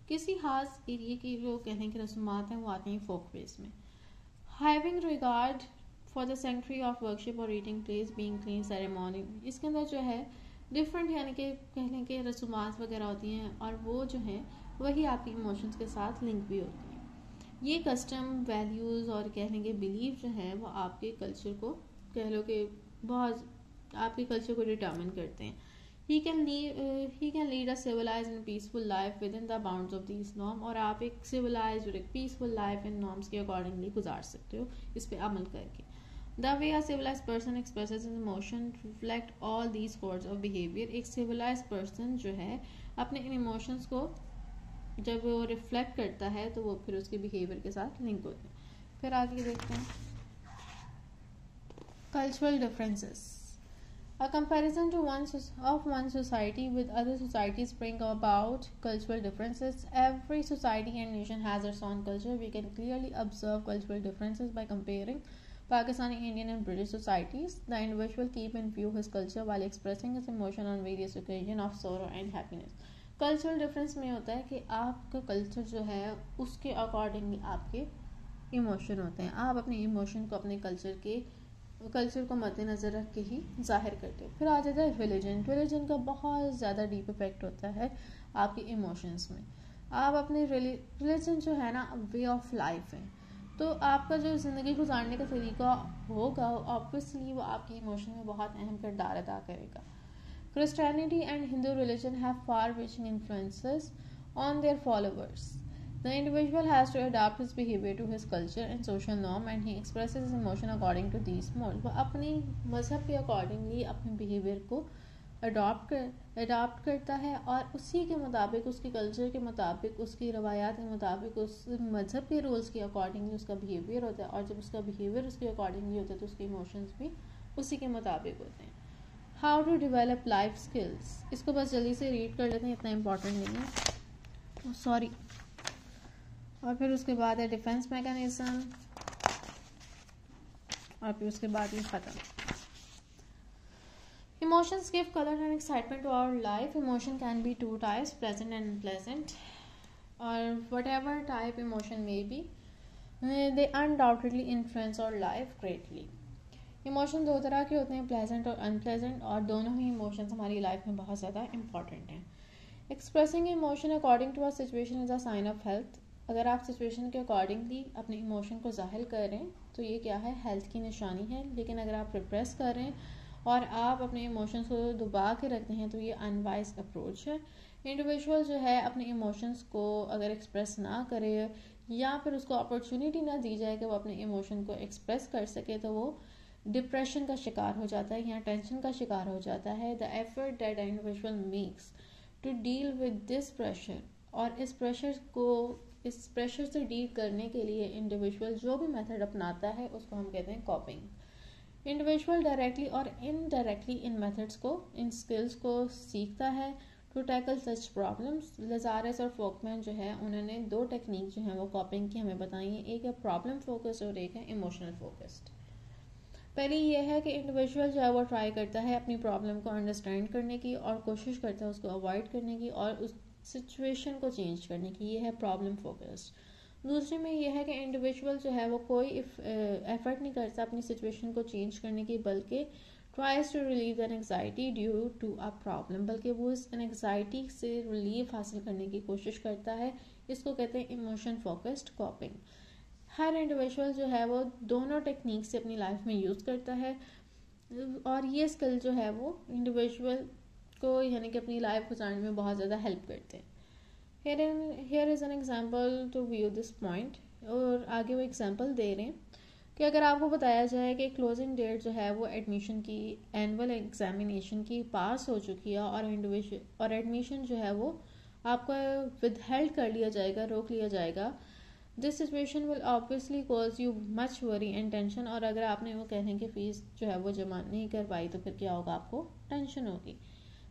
किसी खास एरिए की जो कहने की कि रसूमात हैं, वो आती हैं फोक फेस में। Having regard for the sanctuary of worship और eating place being clean ceremony इसके अंदर जो है डिफरेंट यानी कि कहने के रसूमात वगैरह होती हैं और वो जो है, वही आपकी इमोशंस के साथ लिंक भी होती हैं। ये कस्टम वैल्यूज़ और कह लेंगे बिलीव जो हैं, वो आपके कल्चर को कह लो कि बहुत, आपके कल्चर को डिटर्मिन करते हैं। He can lead he can lead a civilize in peaceful life within the bounds of this norm और आप एक सिविलाइज और एक पीसफुल लाइफ इन नॉर्म्स के अकॉर्डिंगली गुजार सकते हो, इस पर अमल करके। The way are civilize person express emotion reflect all these forms of behaviour एक सिविलाइज पर्सन जो है, अपने इन इमोशंस को जब वो रिफ्लेक्ट करता है तो वो फिर उसके बिहेवियर के साथ लिंक होते हैं। फिर आगे देखते हैं। Cultural differences a comparison to one of one society with other societies bring about cultural differences every society and nation has its own culture we can clearly observe cultural differences by comparing Pakistani, Indian, and British societies. The individual keep in view his culture while expressing his emotion on various occasions of sorrow and happiness. Cultural difference में होता है कि आपका culture जो है उसके accordingly आपके emotion होते हैं आप अपने इमोशन को अपने कल्चर के कल्चर को मद्देनज़र रख के ही ज़ाहिर करते हो फिर आ जाता है रिलीजन रिलीजन का बहुत ज़्यादा डीप इफ़ेक्ट होता है आपके इमोशंस में आप अपने रिलीजन जो है ना वे ऑफ़ लाइफ है तो आपका जो ज़िंदगी गुजारने का तरीका होगा ऑब्वियसली वो आपकी इमोशन में बहुत अहम किरदार अदा करेगा। Christianity and Hindu religion have far reaching influences on their followers the individual has to adapt his behaviour to his culture and social norm and he express his emotion according to this mould वो अपने मज़हब के accordingly अपने behaviour को adopt adopt करता है और उसी के मुताबिक उसके कल्चर के मुताबिक उसकी रवायात के मुताबिक उस मज़हब के रूल्स के अकॉर्डिंगली उसका बिहेवियर होता है और जब उसका बिहेवियर उसके अकॉर्डिंगली होता है तो उसके इमोशंस भी उसी के मुताबिक होते हैं। How to develop life skills इसको बस जल्दी से रीड कर लेते हैं इतना इम्पोर्टेंट नहीं है। सॉरी oh, और फिर उसके बाद है डिफेंस मैकेनिज्म और फिर उसके बाद ये ख़त्म। Emotions give color and excitement to our life. Emotion can be two types, pleasant and unpleasant, or whatever type emotion may be. They undoubtedly influence our life greatly. Emotion दो तरह के होते हैं प्लेजेंट और अनप्लेजेंट और दोनों ही emotions हमारी life में बहुत ज़्यादा इंपॉर्टेंट हैं expressing emotion according to our situation is a sign of health अगर आप सिचुएशन के अकॉर्डिंगली अपने इमोशन को ज़ाहिर कर तो ये क्या है हेल्थ की निशानी है लेकिन अगर आप रिप्रेस कर और आप अपने इमोशंस को दबा के रखते हैं तो ये अनवाइज अप्रोच है। इंडिविजुअल जो है, अपने इमोशंस को अगर एक्सप्रेस ना करे या फिर उसको अपॉर्चुनिटी ना दी जाए कि वो अपने इमोशन को एक्सप्रेस कर सके तो वो डिप्रेशन का शिकार हो जाता है या टेंशन का शिकार हो जाता है। The effort that individual makes to deal with this pressure और इस प्रेशर को, इस प्रेशर से डील करने के लिए इंडिविजुअल जो भी मेथड अपनाता है, उसको हम कहते हैं कॉपिंग इंडिविजुअल डायरेक्टली और इनडायरेक्टली इन मेथड्स को इन स्किल्स को सीखता है to tackle such problems Lazarus और फोकमैन जो है, उन्होंने दो टेक्निक जो है वो कॉपिंग की, हमें बताई हैं। एक है प्रॉब्लम फोकस्ड और एक है इमोशनल फोकस्ड पहले ये है कि इंडिविजुअल जो है वो ट्राई करता है अपनी प्रॉब्लम को अंडरस्टैंड करने की और कोशिश करता है उसको अवॉइड करने की और उस सिचुएशन को चेंज करने की। ये है प्रॉब्लम फोकस्ड दूसरे में यह है कि इंडिविजुअल जो है वो कोई एफर्ट नहीं करता अपनी सिचुएशन को चेंज करने की, बल्कि tries to relieve an anxiety due to a problem बल्कि वो इस एनजाइटी से रिलीफ हासिल करने की कोशिश करता है। इसको कहते हैं इमोशन फोकस्ड कॉपिंग हर इंडिविजुअल जो है वो दोनों टेक्निक से अपनी लाइफ में यूज़ करता है। और ये स्किल जो है वो इंडिविजुअल को यानी कि अपनी लाइफ गुजारने में बहुत ज़्यादा हेल्प करते हैं। Here here is an example to view this point और आगे वो एग्ज़ाम्पल दे रहे हैं कि अगर आपको बताया जाए कि क्लोजिंग डेट जो है वो एडमिशन की एनुअल एग्जामिनेशन की पास हो चुकी है और इंडिविजुअल और एडमिशन जो है वो आपका विद हेल्ड कर लिया जाएगा, रोक लिया जाएगा this situation will obviously cause you much worry and tension और अगर आपने वो कहने की फ़ीस जो है वो जमा नहीं कर पाई तो फिर क्या होगा? आपको टेंशन होगी।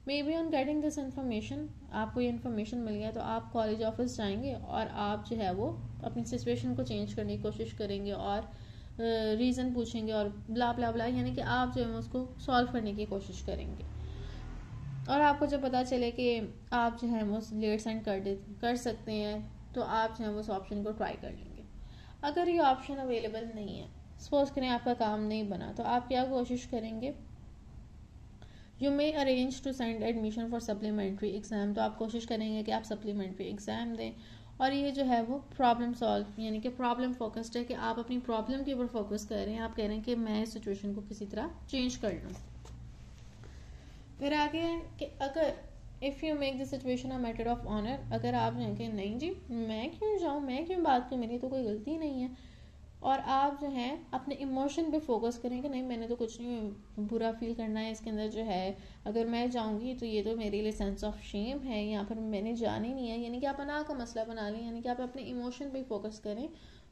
Maybe on getting this information आपको ये इन्फॉर्मेशन मिल गया तो आप कॉलेज ऑफ़िस जाएँगे और आप जो है वो अपनी सिचुएशन को चेंज करने की कोशिश करेंगे और रीज़न uh, पूछेंगे और ब्ला ब्ला ब्ला यानी कि आप जो है उसको सॉल्व करने की कोशिश करेंगे। और आपको जब पता चले कि आप जो है वो लेट सेंड कर दे कर सकते हैं तो आप जो है उस ऑप्शन को ट्राई कर लेंगे। अगर ये ऑप्शन अवेलेबल नहीं है सपोज़ करें आपका काम नहीं बना तो आप क्या कोशिश करेंगे? You may arrange to send admission for supplementary exam तो आप कोशिश करेंगे कि आप सप्लीमेंट्री एग्ज़ाम दें। और ये जो है वो प्रॉब्लम सॉल्व यानी कि प्रॉब्लम फोकस्ड है कि आप अपनी प्रॉब्लम के ऊपर फोकस कर रहे हैं। आप कह रहे हैं कि मैं इस सिचुएशन को किसी तरह चेंज कर लूँ। फिर आगे है कि अगर if you make the situation a matter of honour अगर आप जो कि नहीं जी, मैं क्यों जाऊँ? मैं क्यों बात करूँ? मेरी तो कोई गलती नहीं है। और आप जो है, अपने इमोशन पे फोकस करें कि नहीं, मैंने तो कुछ नहीं, बुरा फील करना है, इसके अंदर जो है, अगर मैं जाऊँगी तो ये तो मेरे लिए सेंस ऑफ़ शेम है, या फिर मैंने जाना ही नहीं है। यानी कि आप अना का मसला बना लें, यानी कि आप अपने इमोशन पे फोकस करें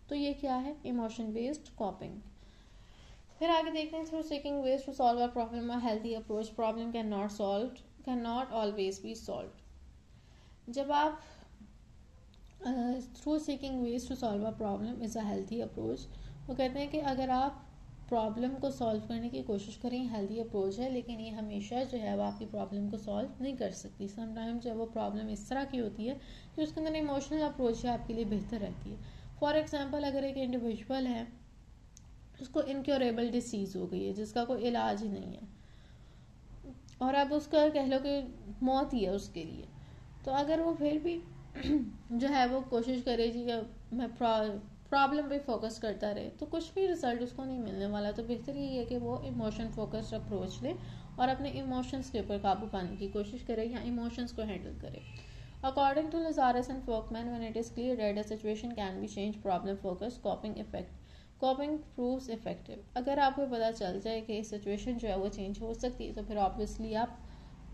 तो ये क्या है? इमोशन बेस्ड कॉपिंग फिर आगे देखते हैं through seeking ways to solve a problem a healthy approach problem can not solve can not always be solve जब आप through seeking ways to solve a problem is a healthy approach. वो कहते हैं कि अगर आप प्रॉब्लम को solve करने की कोशिश करें हेल्दी अप्रोच है, लेकिन ये हमेशा जो है वो आपकी प्रॉब्लम को सॉल्व नहीं कर सकती। समटाइम्स जब वो प्रॉब्लम इस तरह की होती है कि उसके अंदर इमोशनल अप्रोच है आपके लिए बेहतर रहती है। फॉर एग्ज़ाम्पल अगर एक इंडिविजुअल है, उसको इनक्योरेबल डिसीज़ हो गई है, जिसका कोई इलाज ही नहीं है, और अब उसका कह लो कि मौत ही है उसके लिए तो अगर वो फिर भी जो है वो कोशिश करे जी मैं प्रॉब्लम पे फोकस करता रहे। तो कुछ भी रिज़ल्ट उसको नहीं मिलने वाला। तो बेहतर यही है कि वो इमोशन फोकस्ड अप्रोच ले और अपने इमोशंस के ऊपर काबू पाने की कोशिश करे या इमोशंस को हैंडल करे। According to Lazarus and Folkman when it is clear that a situation can be change problem focus coping effect coping proves effective अगर आपको पता चल जाए कि सिचुएशन जो है वो चेंज हो सकती है तो फिर ऑब्वियसली आप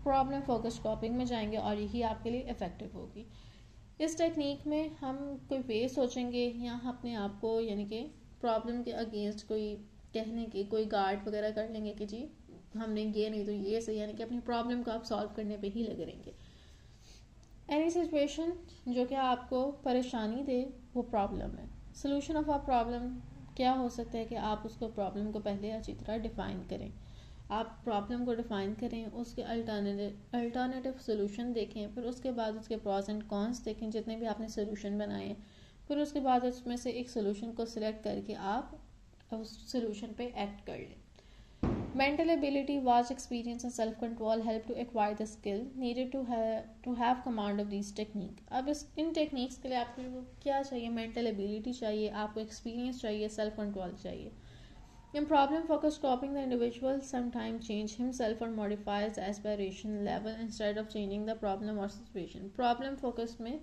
प्रॉब्लम फोकस कॉपिंग में जाएँगे और यही आपके लिए इफ़ेक्टिव होगी। इस टेक्निक में हम कोई वे सोचेंगे या अपने आप को, यानी कि प्रॉब्लम के अगेंस्ट कोई कहने की, कोई गार्ड वगैरह कर लेंगे कि जी, हमने ये नहीं तो ये सही, यानी कि अपनी प्रॉब्लम को आप सॉल्व करने पे ही लगे रहेंगे। एनी सिचुएशन जो कि आपको परेशानी दे, वो प्रॉब्लम है। सोल्यूशन ऑफ़ आ प्रॉब्लम क्या हो सकता है कि आप उसको प्रॉब्लम को पहले अच्छी तरह डिफ़ाइन करें। आप प्रॉब्लम को डिफ़ाइन करें उसके अल्टरनेटिव अल्टरनेटिव सोल्यूशन देखें फिर उसके बाद उसके प्रॉस एंड कॉन्स देखें जितने भी आपने सोल्यूशन बनाए फिर उसके बाद उसमें से एक सोल्यूशन को सिलेक्ट करके आप उस सोल्यूशन पे एक्ट कर लें। Mental ability, vast experience and self-control help to acquire the skill needed to have to have command of these technique. अब इस इन टेक्निक्स के लिए आपको क्या चाहिए? मेंटल एबिलिटी चाहिए आपको एक्सपीरियंस चाहिए सेल्फ कंट्रोल चाहिए। In problem focused coping, the individual sometimes change himself or modifies the aspiration level instead of changing the problem or situation. Problem focused में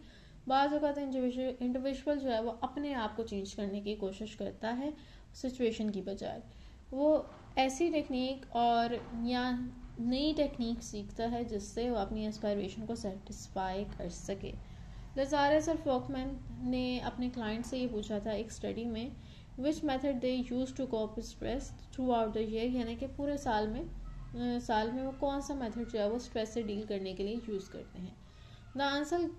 बाज़ अवत इंडिविजुअल जो है वो अपने आप को चेंज करने की कोशिश करता है सिचुएशन की बजाय वो ऐसी टेक्निक और या नई टेक्निक सीखता है जिससे वो अपनी एस्पायरेशन को सेटिस्फाई कर सके लजारस और फोकमैन ने अपने क्लाइंट से ये पूछा था एक स्टडी में which method they use to cope stress throughout the year यानी कि पूरे साल में साल में वो कौन सा मेथड जो है वो स्ट्रेस से डील करने के लिए यूज़ करते हैं। The answer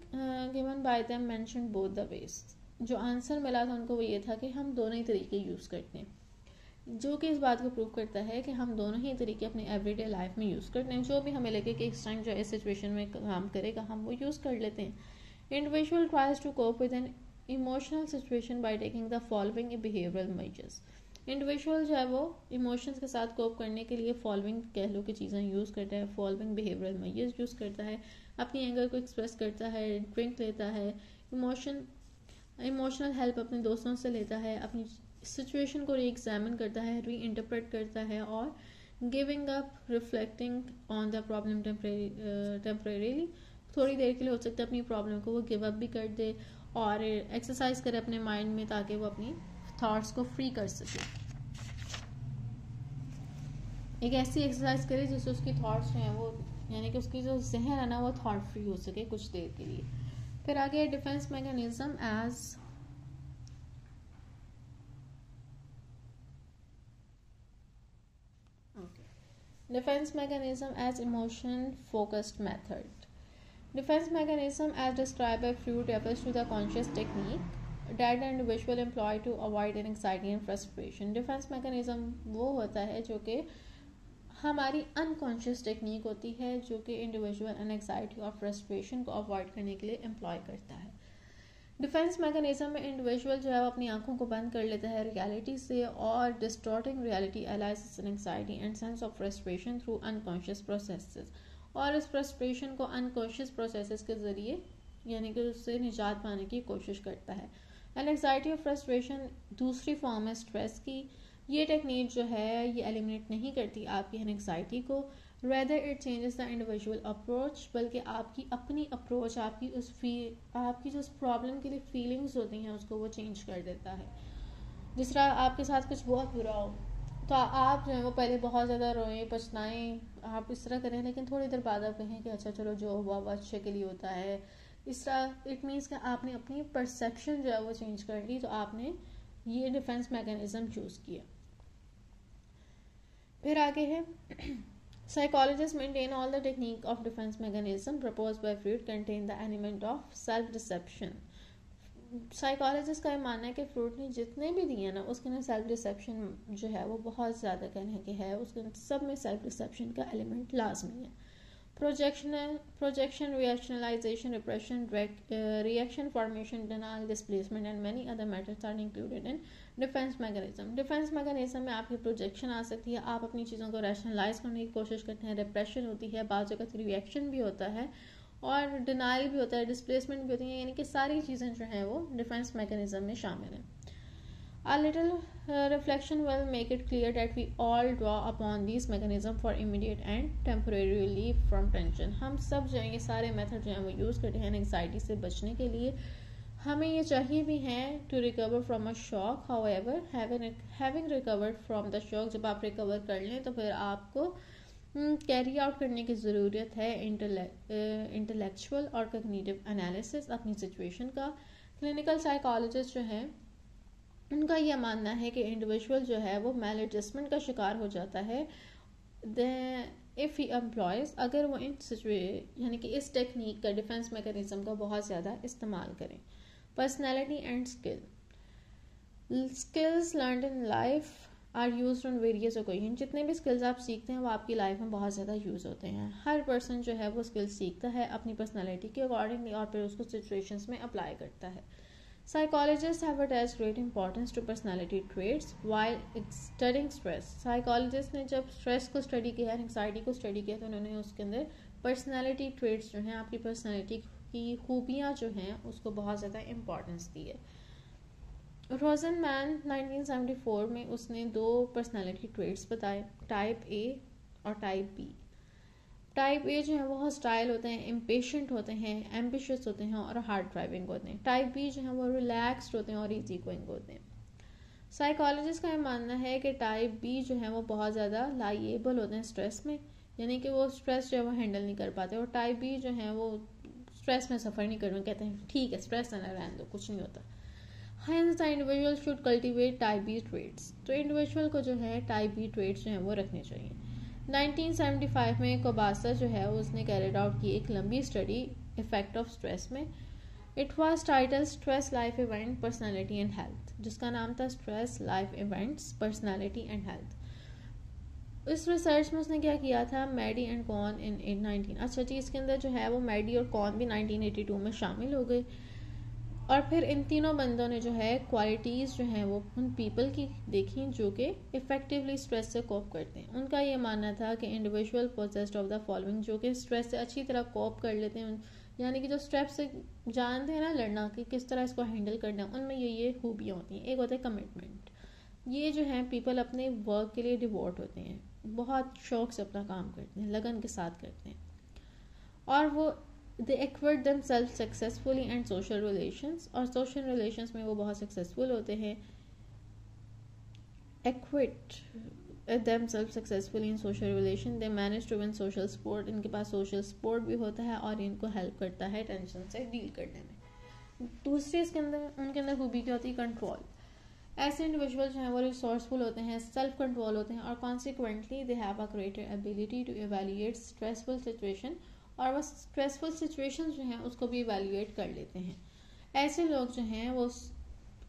given by them mention both the ways जो आंसर मिला था उनको वो ये था कि हम दोनों ही तरीके यूज़ करते हैं। जो कि इस बात को प्रूव करता है कि हम दोनों ही तरीके अपने एवरीडे लाइफ में यूज़ करते हैं। जो भी हमें लगे कि इस टाइम जो इस सिचुएशन में काम करेगा, हम वो यूज़ कर लेते हैं। Individual tries to cope with an emotional situation by taking the following behavioural measures individual जो है वो इमोशंस के साथ कोप करने के लिए फॉलोइंग कह लो कि चीज़ें यूज़ करता है फॉलोइंग बिहेवियरल मेजर्स यूज़ करता है, अपनी एंगर को एक्सप्रेस करता है ड्रिंक लेता है इमोशन इमोशनल हेल्प अपने दोस्तों से लेता है, अपनी सिचुएशन को री एग्जामिन करता है री इंटरप्रेट करता है और giving up reflecting on the problem temporarily थोड़ी देर के लिए हो सकता है अपनी प्रॉब्लम को वो गिव अप भी कर दे और एक्सरसाइज करे अपने माइंड में ताकि वो अपनी थॉट्स को फ्री कर सके। एक ऐसी एक्सरसाइज करे जिससे उसकी थॉट्स जो हैं वो, यानी कि उसकी जो जहन है ना, वो थॉट फ्री हो सके कुछ देर के लिए। फिर आगे defence mechanism as Defense mechanism as emotion focused method. Defense mechanism, as described by Freud refers to the conscious technique that individual employ to avoid an anxiety and frustration defence mechanism वो होता है जो कि हमारी unconscious technique होती है, जो कि इंडिविजुअल एनजाइटी और फ्रस्ट्रेशन को अवॉइड करने के लिए एम्प्लॉय करता है। डिफेंस मैकेनिज्म में इंडिविजुअल जो है वो अपनी आँखों को बंद कर लेता है रियलिटी से और distorting reality alleviates anxiety and sense of frustration through unconscious process और इस फ्रस्ट्रेशन को अनकॉन्शियस प्रोसेस के ज़रिए, यानी कि उससे निजात पाने की कोशिश करता है। एनजाइटी और फ्रस्ट्रेशन दूसरी फॉर्म है स्ट्रेस की। ये टेक्निक जो है, ये एलिमिनेट नहीं करती आपकी एनजाइटी को। Rather it changes the individual approach बल्कि आपकी अपनी अप्रोच आपकी उस फ़ी आपकी जो उस प्रॉब्लम के लिए फीलिंग्स होती हैं, उसको वो चेंज कर देता है। जिस तरह आपके साथ कुछ बहुत बुरा हो तो आप जो है वो पहले बहुत ज़्यादा रोएँ, पछताएँ, आप इस तरह करें, लेकिन थोड़ी देर बाद आप कहें कि अच्छा चलो जो हुआ वो अच्छे के लिए होता है। इस तरह इट मीन्स कि आपने अपनी परसेप्शन जो है वो चेंज कर ली तो आपने ये डिफेंस मैकेनिज़्म चूज़ किया। फिर आगे है psychologist maintain all the technique of defence mechanism propose by Freud contain the element of self deception psychologist का ये मानना है कि फ्रूट ने जितने भी दिए ना, उसके अंदर सेल्फ डिसेप्शन जो है वो बहुत ज़्यादा कहने के है, उसके सब में सेल्फ डिसेप्शन का एलिमेंट लाजमी है। Projectional projection reactionalization repression reaction formation formation, denial and many other methods are included in defence mechanism defence mechanism में आपकी प्रोजेक्शन आ सकती है, आप अपनी चीज़ों को रैशनलाइज करने की कोशिश करते हैं रिप्रेशन होती है बाद का रिएक्शन भी होता है और डिनाइल भी होता है डिस्प्लेसमेंट भी होती है यानी कि सारी चीज़ें जो हैं वो डिफेंस मैकेनिज्म में शामिल हैं A little uh, reflection will make it clear that we all draw upon these mechanism for immediate and temporary relief tension. हम सब जो है ये सारे मेथड जो हैं वो यूज़ करते हैं एंगजाइटी से बचने के लिए हमें ये चाहिए भी हैं to recover from a shock however having recovered from the shock जब आप रिकवर कर लें तो फिर आपको कैरी hmm, आउट करने की ज़रूरत है इंटेलेक्चुअल और कग्निटिव एनालिसिस अपनी सिचुएशन का। क्लिनिकल साइकोलॉजिस्ट जो है उनका यह मानना है कि इंडिविजुअल जो है वो मेल एडजस्टमेंट का शिकार हो जाता है। इफ़ ही एम्प्लॉयज़ अगर वो इन सिचुए यानी कि इस टेक्निक का डिफेंस मैकेनिज्म का बहुत ज़्यादा इस्तेमाल करें। Personality and skill skills learn in life are use on various occasion जितने भी स्किल्स आप सीखते हैं, वो आपकी लाइफ में बहुत ज़्यादा यूज़ होते हैं। हर पर्सन जो है, वो स्किल्स सीखता है, अपनी पर्सनैलिटी के अकॉर्डिंगली और फिर उसको सिचुएशन में अप्लाई करता है। Psychologist have it as great importance to personality traits why it's studying stress psychologist ने जब स्ट्रेस को स्टडी किया एंगजाइटी को स्टडी किया तो उन्होंने उसके अंदर पर्सनैलिटी ट्रेड्स जो हैं, आपकी पर्सनैलिटी की खूबियाँ जो हैं, उसको बहुत ज़्यादा इंपॉर्टेंस दी है। रोजनमैन 1974 में उसने दो पर्सनालिटी ट्रेड्स बताए टाइप ए और टाइप बी टाइप ए जो है, वो हॉस्टाइल होते हैं इम्पेशेंट होते हैं एम्बिशियस होते हैं और हार्ड ड्राइविंग होते हैं। टाइप बी जो है, वो रिलैक्सड होते हैं और ईजी गोइंग होते हैं। साइकोलॉजिस्ट का यह मानना है कि टाइप बी जो है, वो बहुत ज़्यादा लाइएबल होते हैं स्ट्रेस में, यानी कि वो स्ट्रेस जो है, वो हैंडल नहीं कर पाते। और टाइप बी जो है, वो स्ट्रेस में सफ़र नहीं कर कहते हैं, ठीक है स्ट्रेस ना रहने दो, कुछ नहीं होता। Hence the individual should cultivate type B traits तो इंडिविजुअल को जो है टाइप बी ट्रेड्स जो है वो रखने चाहिए। 1975 में कोबासा जो है, उसने कैरिड आउट की एक लंबी स्टडी इफ़ेक्ट ऑफ़ स्ट्रेस में। It was title stress life event personality and health जिसका नाम था stress life events personality and health इस रिसर्च में उसने क्या किया था? Maddi and Kahn in nineteen अच्छा जी, इसके अंदर जो है वो मैडी और कॉन भी 1982 में शामिल हो गए। और फिर इन तीनों बंदों ने जो है क्वालिटीज़ जो हैं वो उन पीपल की देखी जो कि इफ़ेक्टिवली स्ट्रेस से कोप करते हैं। उनका ये मानना था कि individual possessed of the following जो कि स्ट्रेस से अच्छी तरह कोप कर लेते हैं यानी कि जो स्ट्रेस से जानते हैं ना लड़ना कि किस तरह इसको हैंडल करना है, उनमें ये ये खूबियाँ होती हैं। एक होता है कमिटमेंट ये जो है पीपल अपने वर्क के लिए डिवोट होते हैं। बहुत शौक से अपना काम करते हैं, लगन के साथ करते हैं। और वो they acquit themselves successfully and social relations और सोशल रिलेशंस में वो बहुत सक्सेसफुल होते हैं। Acquit themselves successfully in social relation they manage to win social support इनके पास सोशल सपोर्ट भी होता है और इनको हेल्प करता है टेंशन से डील करने में। दूसरी इसके अंदर, उनके अंदर खूबी क्या होती है? कंट्रोल ऐसे इंडिविजुअल जो हैं वो रिसोर्सफुल होते हैं सेल्फ कंट्रोल होते हैं और consequently they have a greater ability to evaluate stressful situation और वह स्ट्रेसफुल सिचुएशन जो हैं, उसको भी इवेल्यूएट कर लेते हैं। ऐसे लोग जो हैं, वो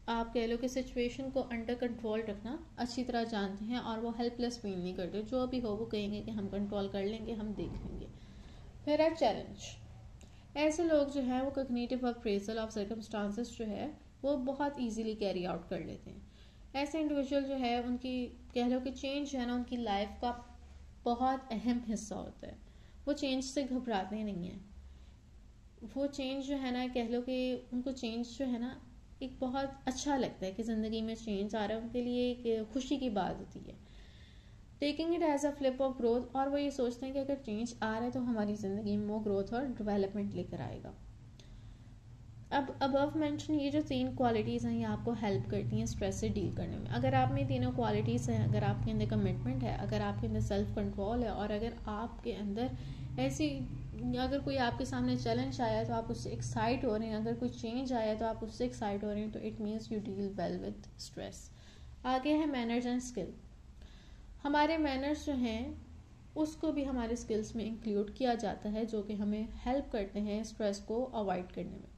आप कह लो कि सिचुएशन को अंडर कंट्रोल रखना अच्छी तरह जानते हैं और वो हेल्पलेस फील नहीं करते। जो भी हो, वो कहेंगे कि हम कंट्रोल कर लेंगे, हम देख लेंगे। फिर है चैलेंज ऐसे लोग जो हैं, वो कग्निटिव अप्रेजल ऑफ़ सर्कमस्टांसिस जो है, वो बहुत इजीली कैरी आउट कर लेते हैं। ऐसे इंडिविजुअल जो है, उनकी, कह लो कि चेंज है ना, उनकी लाइफ का बहुत अहम हिस्सा होता है। वो चेंज से घबराते नहीं हैं। वो चेंज जो है ना, कह लो कि उनको चेंज जो है ना, एक बहुत अच्छा लगता है कि ज़िंदगी में चेंज आ रहा है, उनके लिए एक खुशी की बात होती है। Taking it as a flip of growth और वो ये सोचते हैं कि अगर चेंज आ रहा है तो हमारी ज़िंदगी में वो ग्रोथ और डेवलपमेंट लेकर आएगा। अब अबव मेंशन ये जो तीन क्वालिटीज़ हैं, ये आपको हेल्प करती हैं स्ट्रेस से डील करने में। अगर आप में तीनों क्वालिटीज़ हैं, अगर आपके अंदर कमिटमेंट है, अगर आपके अंदर सेल्फ कंट्रोल है, और अगर आपके अंदर ऐसी, अगर कोई आपके सामने चैलेंज आया तो आप उससे एक्साइट हो रहे हैं। अगर कोई चेंज आया तो आप उससे एक्साइट हो रहे हैं। तो it means you deal well with stress आगे है मैनर्स एंड स्किल हमारे मैनर्स जो हैं, उसको भी हमारे स्किल्स में इंक्लूड किया जाता है, जो कि हमें हेल्प करते हैं स्ट्रेस को अवॉइड करने में।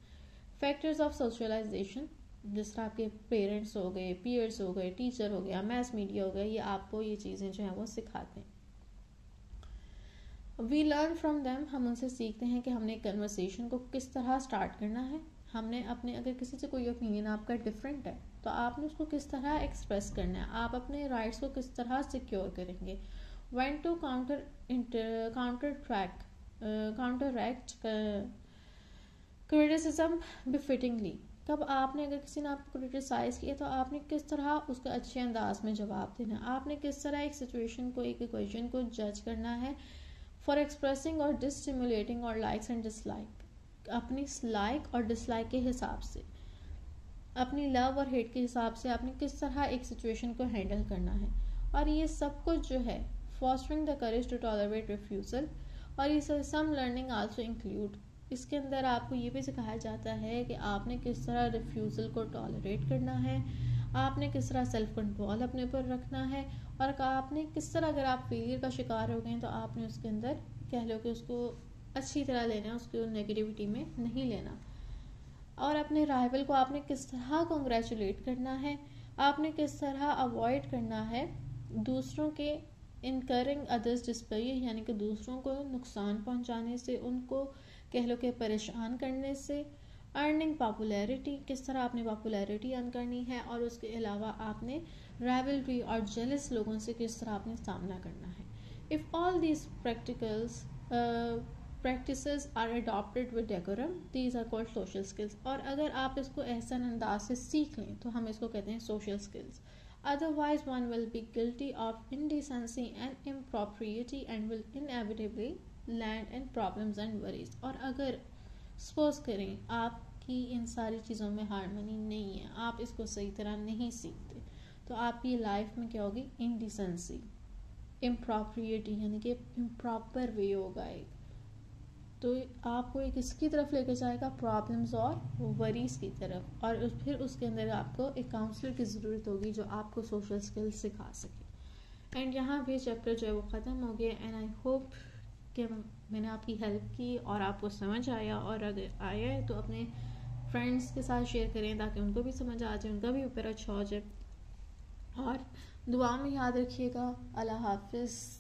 फैक्टर्स ऑफ़ सोशलाइजेशन जिस तरह आपके पेरेंट्स हो गए पीयर्स हो गए टीचर हो गया मैथ मीडिया हो गया, ये आपको ये चीज़ें जो हैं वो सिखाते हैं। वी लर्न फ्रॉम दैम हम उनसे सीखते हैं कि हमने कन्वर्सेशन को किस तरह स्टार्ट करना है। हमने अपने, अगर किसी से कोई ओपिनियन आपका डिफरेंट है तो आपने उसको किस तरह एक्सप्रेस करना है? आप अपने राइट्स को किस तरह सिक्योर करेंगे? One to counter counter track counteract criticism befittingly कब आपने अगर किसी ने आपको क्रिटिसाइज़ किया तो आपने किस तरह उसका अच्छे अंदाज में जवाब देना? आपने किस तरह एक सिचुएशन को, एक क्वेश्चन को जज करना है फॉर एक्सप्रेसिंग और डिसटिमुलेटिंग और लाइक्स एंड डिसलाइक अपनी लाइक और डिसलाइक के हिसाब से, अपनी लव और हेट के हिसाब से आपने किस तरह एक सिचुएशन को हैंडल करना है? और ये सब कुछ जो है fostering the courage to tolerate refusal और ये सम लर्निंग आल्सो इंक्लूड इसके अंदर आपको ये भी सिखाया जाता है कि आपने किस तरह रिफ्यूज़ल को टॉलरेट करना है, आपने किस तरह सेल्फ कंट्रोल अपने ऊपर रखना है और आपने किस तरह अगर आप फेलियर का शिकार हो गए तो आपने उसके अंदर कह लो कि उसको अच्छी तरह लेना है उसको नेगेटिविटी में नहीं लेना। और अपने राइवल को आपने किस तरह कॉन्ग्रेचुलेट करना है, आपने किस तरह अवॉइड करना है, दूसरों के इनकरिंग अदर्स डिस्प्ले यानी कि दूसरों को नुकसान पहुँचाने से, उनको कह लो कि परेशान करने से। अर्निंग पॉपुलैरिटी किस तरह आपने पॉपुलैरिटी अर्न करनी है और उसके अलावा आपने राइवलरी और जेलस लोगों से किस तरह आपने सामना करना है। If all these practicals practice are adopted with decorum these are called social skills और अगर आप इसको एहसन अंदाज से सीख लें तो हम इसको कहते हैं social skills otherwise one will be guilty of indecency and impropriety and will inevitably land and problems and worries और अगर सपोज़ करें, आपकी इन सारी चीज़ों में हारमोनी नहीं है, आप इसको सही तरह नहीं सीखते तो आपकी लाइफ में क्या होगी? इनडिसेंसी इम्प्रॉप्रिएटी यानी कि इम्प्रॉपर वे होगा एक तो आपको एक इसकी तरफ़ लेकर जाएगा? प्रॉब्लम्स और वरीज की तरफ़। और फिर उसके अंदर आपको एक काउंसलर की ज़रूरत होगी जो आपको सोशल स्किल्स सिखा सके। एंड यहाँ भी चैप्टर जो है वो ख़त्म हो गया एंड आई होप कि मैंने आपकी हेल्प की और आपको समझ आया और अगर आया है तो अपने फ्रेंड्स के साथ शेयर करें ताकि उनको भी समझ आ जाए, उनका भी ऊपर अच्छा हो जाए। और दुआ में याद रखिएगा, अल्लाह हाफिज़।